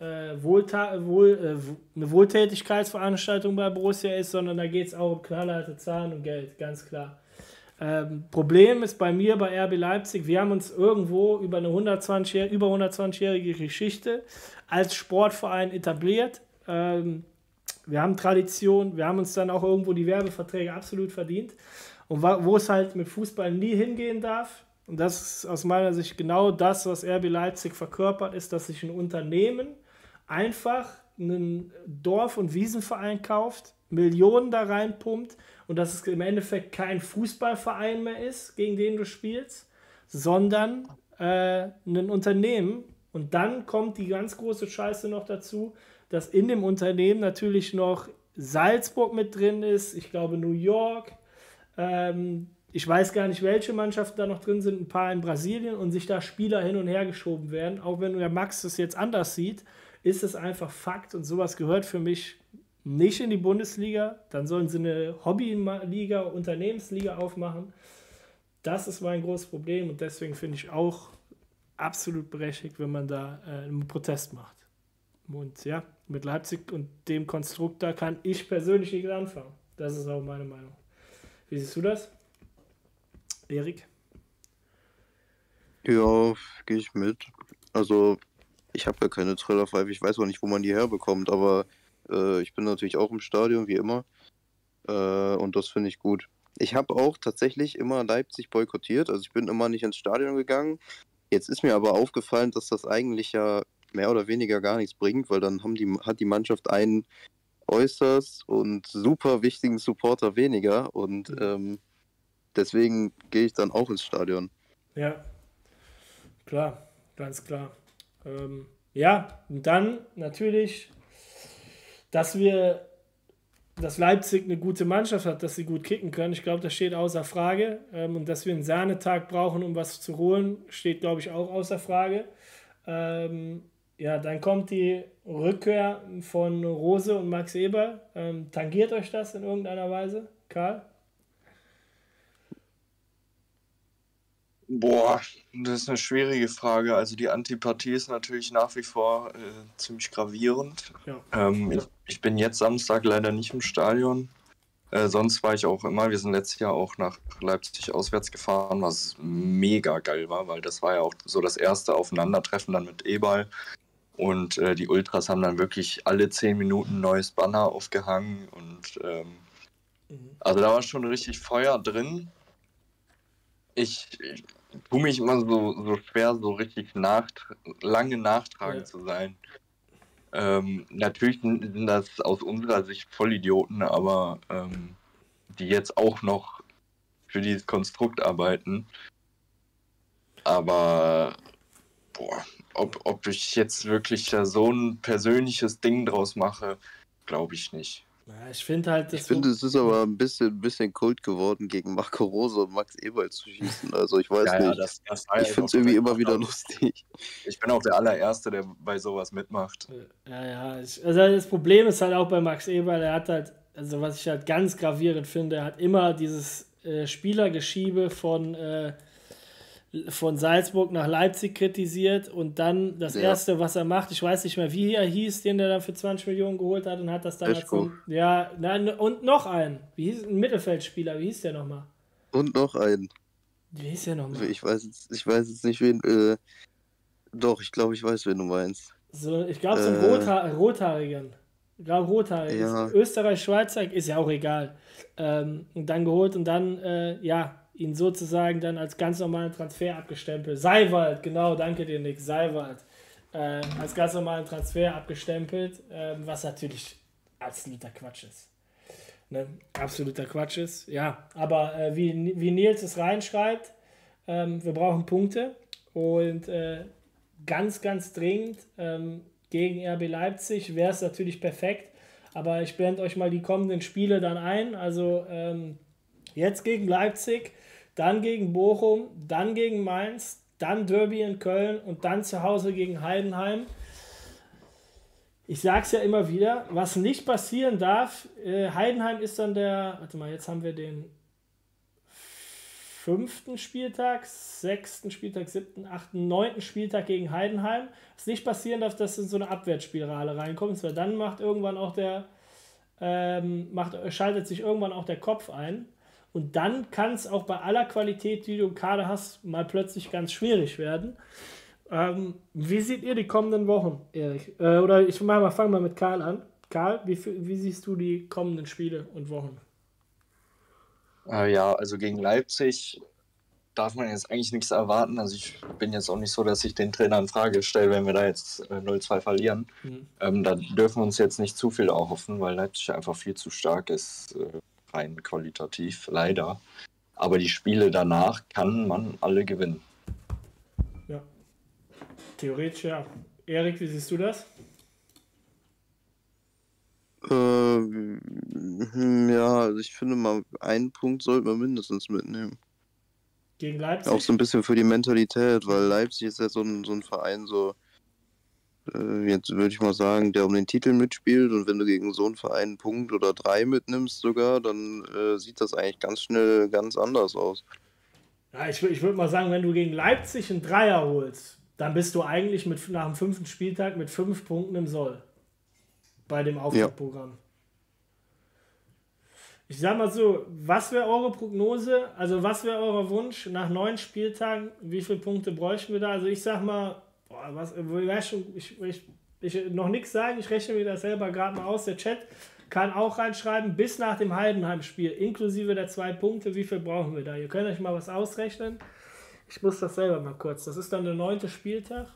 äh, Wohlta wohl, äh, eine Wohltätigkeitsveranstaltung bei Borussia ist, sondern da geht es auch um knallharte Zahlen und Geld, ganz klar. Ähm, Problem ist bei mir, bei RB Leipzig, wir haben uns irgendwo über eine 120, über 120-jährige Geschichte als Sportverein etabliert. Ähm, wir haben Tradition, wir haben uns dann auch irgendwo die Werbeverträge absolut verdient. Und wo es halt mit Fußball nie hingehen darf, und das ist aus meiner Sicht genau das, was RB Leipzig verkörpert, ist, dass sich ein Unternehmen einfach einen Dorf- und Wiesenverein kauft, Millionen da reinpumpt und dass es im Endeffekt kein Fußballverein mehr ist, gegen den du spielst, sondern äh, ein Unternehmen. Und dann kommt die ganz große Scheiße noch dazu, dass in dem Unternehmen natürlich noch Salzburg mit drin ist, ich glaube New York, ähm, ich weiß gar nicht, welche Mannschaften da noch drin sind, ein paar in Brasilien und sich da Spieler hin und her geschoben werden. Auch wenn der Max das jetzt anders sieht, ist es einfach Fakt und sowas gehört für mich nicht in die Bundesliga. Dann sollen sie eine Hobbyliga, Unternehmensliga aufmachen. Das ist mein großes Problem und deswegen finde ich auch absolut berechtigt, wenn man da äh, einen Protest macht. Und ja, mit Leipzig und dem Konstrukt da kann ich persönlich nicht anfangen. Das ist auch meine Meinung. Wie siehst du das? Erik? Ja, gehe ich mit. Also, ich habe ja keine Trailer 5, ich weiß auch nicht, wo man die herbekommt, aber äh, ich bin natürlich auch im Stadion, wie immer. Äh, und das finde ich gut. Ich habe auch tatsächlich immer Leipzig boykottiert, also ich bin immer nicht ins Stadion gegangen. Jetzt ist mir aber aufgefallen, dass das eigentlich ja mehr oder weniger gar nichts bringt, weil dann haben die, hat die Mannschaft einen äußerst und super wichtigen Supporter weniger und mhm. ähm, deswegen gehe ich dann auch ins Stadion. Ja, klar, ganz klar. Ähm, ja, und dann natürlich, dass wir, dass Leipzig eine gute Mannschaft hat, dass sie gut kicken können. Ich glaube, das steht außer Frage. Ähm, und dass wir einen Sahnetag brauchen, um was zu holen, steht, glaube ich, auch außer Frage. Ähm, ja, dann kommt die Rückkehr von Rose und Max Eber. Ähm, tangiert euch das in irgendeiner Weise, Karl? Boah, das ist eine schwierige Frage. Also die Antipathie ist natürlich nach wie vor äh, ziemlich gravierend. Ja. Ähm, ich, ich, bin jetzt Samstag leider nicht im Stadion. Äh, sonst war ich auch immer. Wir sind letztes Jahr auch nach Leipzig auswärts gefahren, was mega geil war, weil das war ja auch so das erste Aufeinandertreffen dann mit E-Ball. Und äh, die Ultras haben dann wirklich alle zehn Minuten ein neues Banner aufgehangen. Und ähm, mhm. also da war schon richtig Feuer drin. Ich, ich tue mich immer so, so schwer, so richtig nacht, lange nachtragend ja. zu sein. Ähm, natürlich sind das aus unserer Sicht Vollidioten, aber ähm, die jetzt auch noch für dieses Konstrukt arbeiten. Aber boah, ob, ob ich jetzt wirklich da so ein persönliches Ding draus mache, glaube ich nicht. Ja, ich finde halt, ich finde, es ist aber ein bisschen, bisschen Kult geworden, gegen Marco Rose und Max Eberl zu schießen. Also ich weiß ja, nicht. Ja, das, das ich finde es irgendwie immer wieder lustig. Ich bin auch der allererste, der bei sowas mitmacht. Ja, ja. Ich, also das Problem ist halt auch bei Max Eberl, er hat halt, also was ich halt ganz gravierend finde, er hat immer dieses äh, Spielergeschiebe von äh, von Salzburg nach Leipzig kritisiert und dann das ja. erste, was er macht, ich weiß nicht mehr, wie er hieß, den er dann für 20 Millionen geholt hat und hat das dann zum, ja, nein, und noch einen, wie hieß ein Mittelfeldspieler, wie hieß der nochmal? Und noch einen. Wie hieß der nochmal? Ich weiß jetzt, ich weiß jetzt nicht, wen, äh, doch, ich glaube, ich weiß, wen du meinst. So, ich glaube, so ein äh, Rotha Rothaarigen. Ich glaube, Rothaarig. Ja. Österreich, Schweizer, ist ja auch egal. Ähm, und dann geholt und dann, äh, ja, ihn sozusagen dann als ganz normalen Transfer abgestempelt. Seiwald, genau, danke dir, Nick, Seiwald. Äh, als ganz normalen Transfer abgestempelt, äh, was natürlich absoluter Quatsch ist. Ne? Absoluter Quatsch ist, ja. Aber äh, wie, wie Nils es reinschreibt, ähm, wir brauchen Punkte und äh, ganz, ganz dringend ähm, gegen RB Leipzig wäre es natürlich perfekt. Aber ich blende euch mal die kommenden Spiele dann ein. Also ähm, jetzt gegen Leipzig, dann gegen Bochum, dann gegen Mainz, dann Derby in Köln und dann zu Hause gegen Heidenheim. Ich sage es ja immer wieder, was nicht passieren darf, äh, Heidenheim ist dann der, warte mal, jetzt haben wir den fünften Spieltag, sechsten Spieltag, siebten, achten, neunten Spieltag gegen Heidenheim. Was nicht passieren darf, dass in so eine Abwärtsspirale reinkommt, weil dann macht irgendwann auch der, ähm, macht, schaltet sich irgendwann auch der Kopf ein. Und dann kann es auch bei aller Qualität, die du im Kader hast, mal plötzlich ganz schwierig werden. Ähm, wie seht ihr die kommenden Wochen, Erik? Äh, oder ich mal, mal fangen mal mit Karl an. Karl, wie, wie siehst du die kommenden Spiele und Wochen? Äh, ja, also gegen Leipzig darf man jetzt eigentlich nichts erwarten. Also ich bin jetzt auch nicht so, dass ich den Trainer in Frage stelle, wenn wir da jetzt äh, 0-2 verlieren. Mhm. Ähm, da dürfen wir uns jetzt nicht zu viel erhoffen, weil Leipzig einfach viel zu stark ist, äh, rein qualitativ, leider. Aber die Spiele danach kann man alle gewinnen. Ja, theoretisch ja. Erik, wie siehst du das? Ähm, ja, also ich finde mal, einen Punkt sollte man mindestens mitnehmen. Gegen Leipzig? Auch so ein bisschen für die Mentalität, weil Leipzig ist ja so ein, so ein Verein, so, jetzt würde ich mal sagen, der um den Titel mitspielt und wenn du gegen so einen Verein einen Punkt oder drei mitnimmst sogar, dann äh, sieht das eigentlich ganz schnell ganz anders aus. Ja, ich, ich würde mal sagen, wenn du gegen Leipzig einen Dreier holst, dann bist du eigentlich mit, nach dem fünften Spieltag mit fünf Punkten im Soll bei dem Aufgabenprogramm. Ja. Ich sag mal so, was wäre eure Prognose? Also, was wäre euer Wunsch nach neun Spieltagen? Wie viele Punkte bräuchten wir da? Also, ich sag mal, boah, was, ich, ich, ich noch nichts sagen, ich rechne mir das selber gerade mal aus. Der Chat kann auch reinschreiben, bis nach dem Heidenheim-Spiel, inklusive der zwei Punkte, wie viel brauchen wir da? Ihr könnt euch mal was ausrechnen. Ich muss das selber mal kurz. Das ist dann der neunte Spieltag.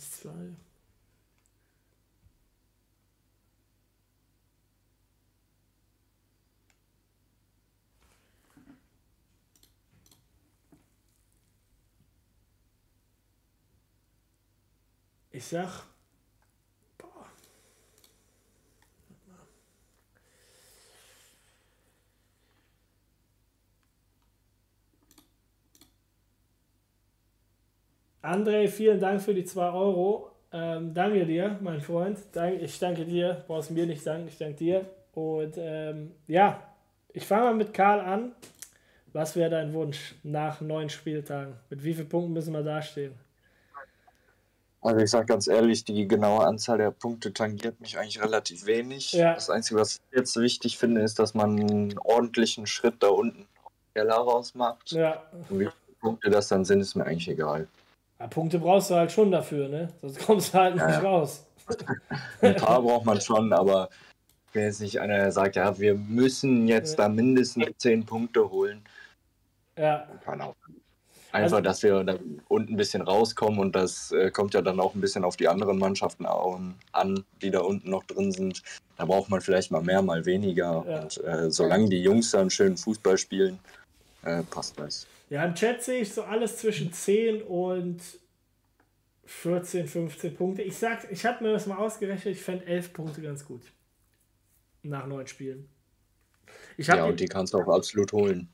jetzt zwei. Ich sag, André, vielen Dank für die 2 Euro. Ähm, danke dir, mein Freund. Dank, ich danke dir. Brauchst mir nicht sagen, ich danke dir. Und ähm, ja, ich fange mal mit Karl an. Was wäre dein Wunsch nach neun Spieltagen? Mit wie vielen Punkten müssen wir dastehen? Also ich sage ganz ehrlich, die genaue Anzahl der Punkte tangiert mich eigentlich relativ wenig. Ja. Das Einzige, was ich jetzt wichtig finde, ist, dass man einen ordentlichen Schritt da unten Keller rausmacht. Ja. Und wie viele Punkte das dann sind, ist mir eigentlich egal. Ja, Punkte brauchst du halt schon dafür, ne? Sonst kommst du halt ja, nicht raus. Ein paar braucht man schon, aber bin jetzt nicht einer, der sagt, ja, wir müssen jetzt da mindestens 10 Punkte holen. Ja. Kann auch. Einfach, also, dass wir da unten ein bisschen rauskommen und das äh, kommt ja dann auch ein bisschen auf die anderen Mannschaften an, die da unten noch drin sind. Da braucht man vielleicht mal mehr, mal weniger. Ja. Und äh, solange die Jungs dann schön Fußball spielen, äh, passt das. Ja, im Chat sehe ich so alles zwischen 10 und 14, 15 Punkte. Ich sag, ich habe mir das mal ausgerechnet, ich fände 11 Punkte ganz gut. Nach neun Spielen. ja, und die kannst du auch absolut holen.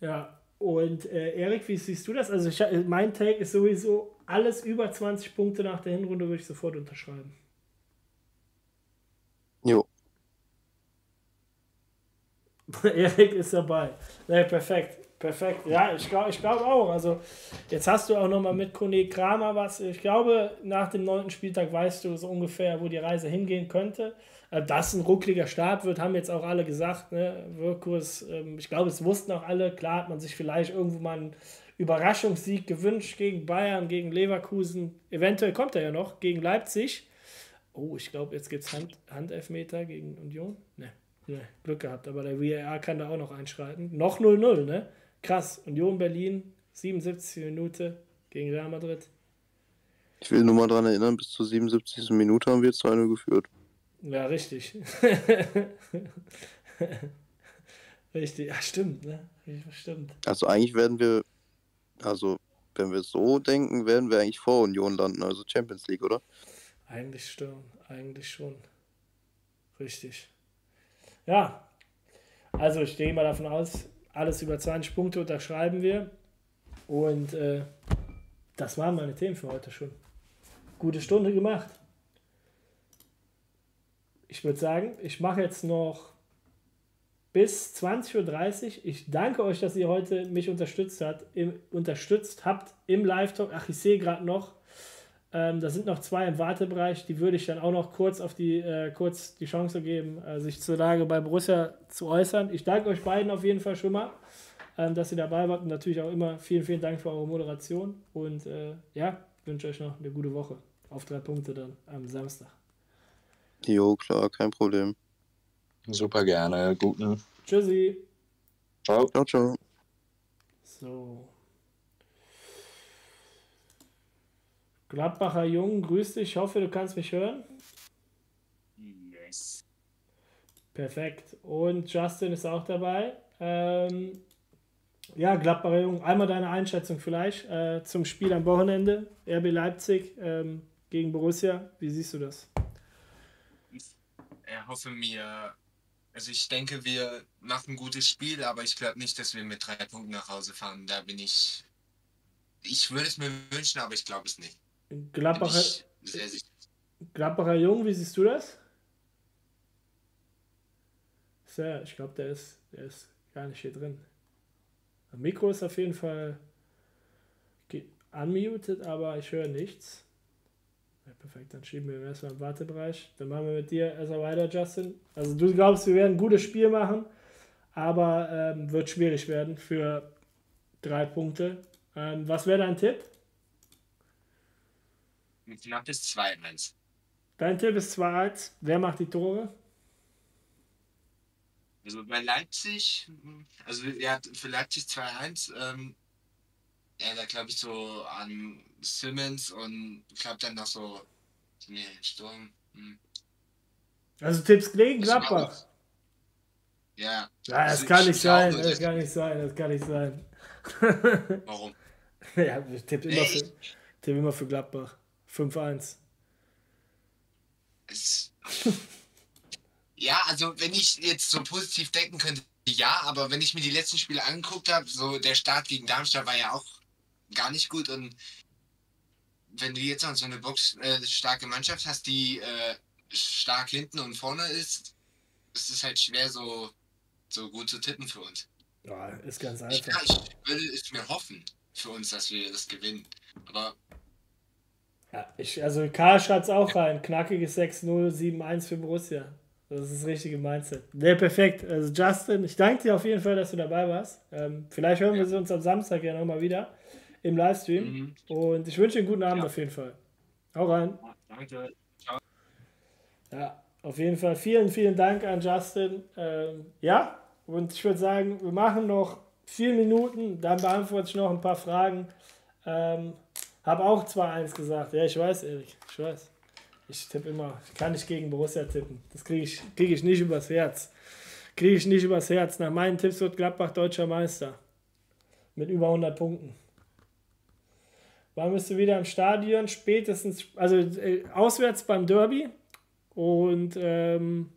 Ja, und äh, Erik, wie siehst du das? Also ich, mein Take ist sowieso, alles über 20 Punkte nach der Hinrunde würde ich sofort unterschreiben. Jo. Erik ist dabei. Ne, perfekt. Perfekt, ja, ich glaube ich glaub auch. Also, jetzt hast du auch nochmal mit Kone Kramer was. Ich glaube, nach dem neunten Spieltag weißt du so ungefähr, wo die Reise hingehen könnte. Äh, dass ein ruckliger Start wird, haben jetzt auch alle gesagt. Ne? Wirkus, ähm, ich glaube, es wussten auch alle. Klar hat man sich vielleicht irgendwo mal einen Überraschungssieg gewünscht gegen Bayern, gegen Leverkusen. Eventuell kommt er ja noch gegen Leipzig. Oh, ich glaube, jetzt gibt es Hand, Handelfmeter gegen Union. Ne, ne, Glück gehabt, aber der VAR kann da auch noch einschreiten. Noch 0-0, ne? Krass. Union Berlin, 77 Minute gegen Real Madrid. Ich will nur mal daran erinnern, bis zur 77. Minute haben wir 2-0 geführt. Ja, richtig. richtig, ja, stimmt, ne? Stimmt. Also eigentlich werden wir, also wenn wir so denken, werden wir eigentlich vor Union landen, also Champions League, oder? Eigentlich schon, eigentlich schon. Richtig. Ja, also ich gehe mal davon aus, alles über 20 Punkte unterschreiben wir. Und äh, das waren meine Themen für heute schon. Gute Stunde gemacht. Ich würde sagen, ich mache jetzt noch bis 20.30 Uhr. Ich danke euch, dass ihr heute mich unterstützt, hat, im, unterstützt habt im Live-Talk. Ach, ich sehe gerade noch, Ähm, da sind noch zwei im Wartebereich, die würde ich dann auch noch kurz auf die, äh, kurz die Chance geben, äh, sich zur Lage bei Borussia zu äußern. Ich danke euch beiden auf jeden Fall schon mal, ähm, dass ihr dabei wart und natürlich auch immer vielen, vielen Dank für eure Moderation. Und äh, ja, wünsche euch noch eine gute Woche. Auf drei Punkte dann am Samstag. Jo, klar, kein Problem. Super gerne. Guten. Tschüssi. Ciao. Ciao, ciao. So. Gladbacher Jung, grüß dich. Ich hoffe, du kannst mich hören. Yes. Perfekt. Und Justin ist auch dabei. Ähm, ja, Gladbacher Jung, einmal deine Einschätzung vielleicht äh, zum Spiel am Wochenende. RB Leipzig ähm, gegen Borussia. Wie siehst du das? Ich erhoffe mir, also ich denke, wir machen ein gutes Spiel, aber ich glaube nicht, dass wir mit drei Punkten nach Hause fahren. Da bin ich. Ich würde es mir wünschen, aber ich glaube es nicht. Gladbacher. Gladbacher Jung, wie siehst du das? Sehr, ich glaube, der ist, der ist gar nicht hier drin. Das Mikro ist auf jeden Fall unmuted, aber ich höre nichts. Ja, perfekt, dann schieben wir erstmal im Wartebereich. Dann machen wir mit dir erstmal weiter, Justin. Also du glaubst, wir werden ein gutes Spiel machen, aber ähm, wird schwierig werden für drei Punkte. Ähm, was wäre dein Tipp? Ein knappes 2-1. Dein Tipp ist 2-1. Wer macht die Tore? Also bei Leipzig, also ja, für Leipzig 2-1, ähm, ja, da glaube ich so an Simmons und klappt dann noch so, nee, Sturm. Hm. Also Tipps gegen Ich Gladbach. Ja. Ja, das Also kann ich nicht sein, glaube, das kann nicht sein, das kann nicht sein. Warum? ja, ich tippe immer, für, tipp immer für Gladbach. 5-1. Es, ja, also wenn ich jetzt so positiv denken könnte, ja, aber wenn ich mir die letzten Spiele angeguckt habe, so der Start gegen Darmstadt war ja auch gar nicht gut und wenn du jetzt noch so eine Box äh, starke Mannschaft hast, die äh, stark hinten und vorne ist, ist es halt schwer so so gut zu tippen für uns. Ja, ist ganz Ich, einfach. ich würde es mir hoffen für uns, dass wir das gewinnen. Aber Ja, ich, also Karl schreibt es auch rein. Knackiges 6-0, 7-1 für Borussia. Das ist das richtige Mindset. Ja, perfekt. Also Justin, ich danke dir auf jeden Fall, dass du dabei warst. Ähm, vielleicht hören wir uns am Samstag ja nochmal wieder im Livestream. mhm. Und ich wünsche dir einen guten Abend Ja. auf jeden Fall. Hau rein. danke. Ja, auf jeden Fall vielen, vielen Dank an Justin. Ähm, ja, und ich würde sagen, wir machen noch vier Minuten, dann beantworte ich noch ein paar Fragen. Ähm, habe auch 2-1 gesagt. Ja, ich weiß, Erik, ich weiß. Ich tippe immer, ich kann nicht gegen Borussia tippen. Das kriege ich, krieg ich nicht übers Herz. Kriege ich nicht übers Herz. Nach meinen Tipps wird Gladbach deutscher Meister. Mit über 100 Punkten. Wann bist du wieder im Stadion? Spätestens, also äh, auswärts beim Derby. Und ähm,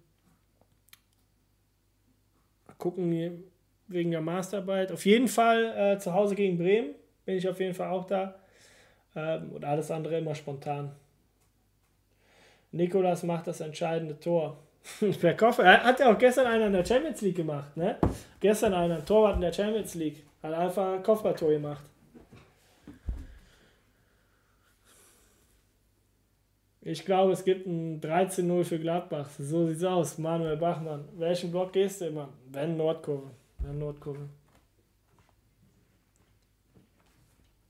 gucken wegen der Masterarbeit. Auf jeden Fall äh, zu Hause gegen Bremen bin ich auf jeden Fall auch da. Ähm, und alles andere immer spontan. Nikolas macht das entscheidende Tor. Per Koffer. Er hat ja auch gestern einer in der Champions League gemacht, ne? Gestern einer, ein Torwart in der Champions League. Hat einfach ein Kopfballtor gemacht. Ich glaube, es gibt ein 13-0 für Gladbach. So sieht's aus. Manuel Bachmann. Welchen Block gehst du immer? Wenn Nordkurve. Wenn Nordkurve.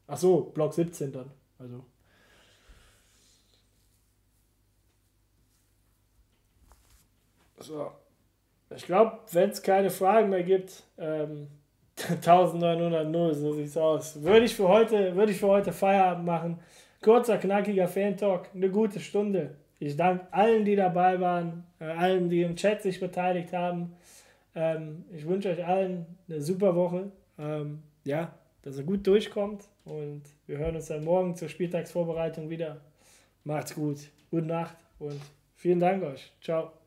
Ach so, Block 17 dann. Also. So. Ich glaube, wenn es keine Fragen mehr gibt, ähm, 1900 so sieht's aus. Würde ich für heute, würde ich für heute Feierabend machen. Kurzer, knackiger Fan-Talk, eine gute Stunde. Ich danke allen, die dabei waren, äh, allen, die im Chat sich beteiligt haben. Ähm, ich wünsche euch allen eine super Woche. Ähm, ja, dass ihr gut durchkommt und wir hören uns dann morgen zur Spieltagsvorbereitung wieder. Macht's gut, gute Nacht und vielen Dank euch. Ciao.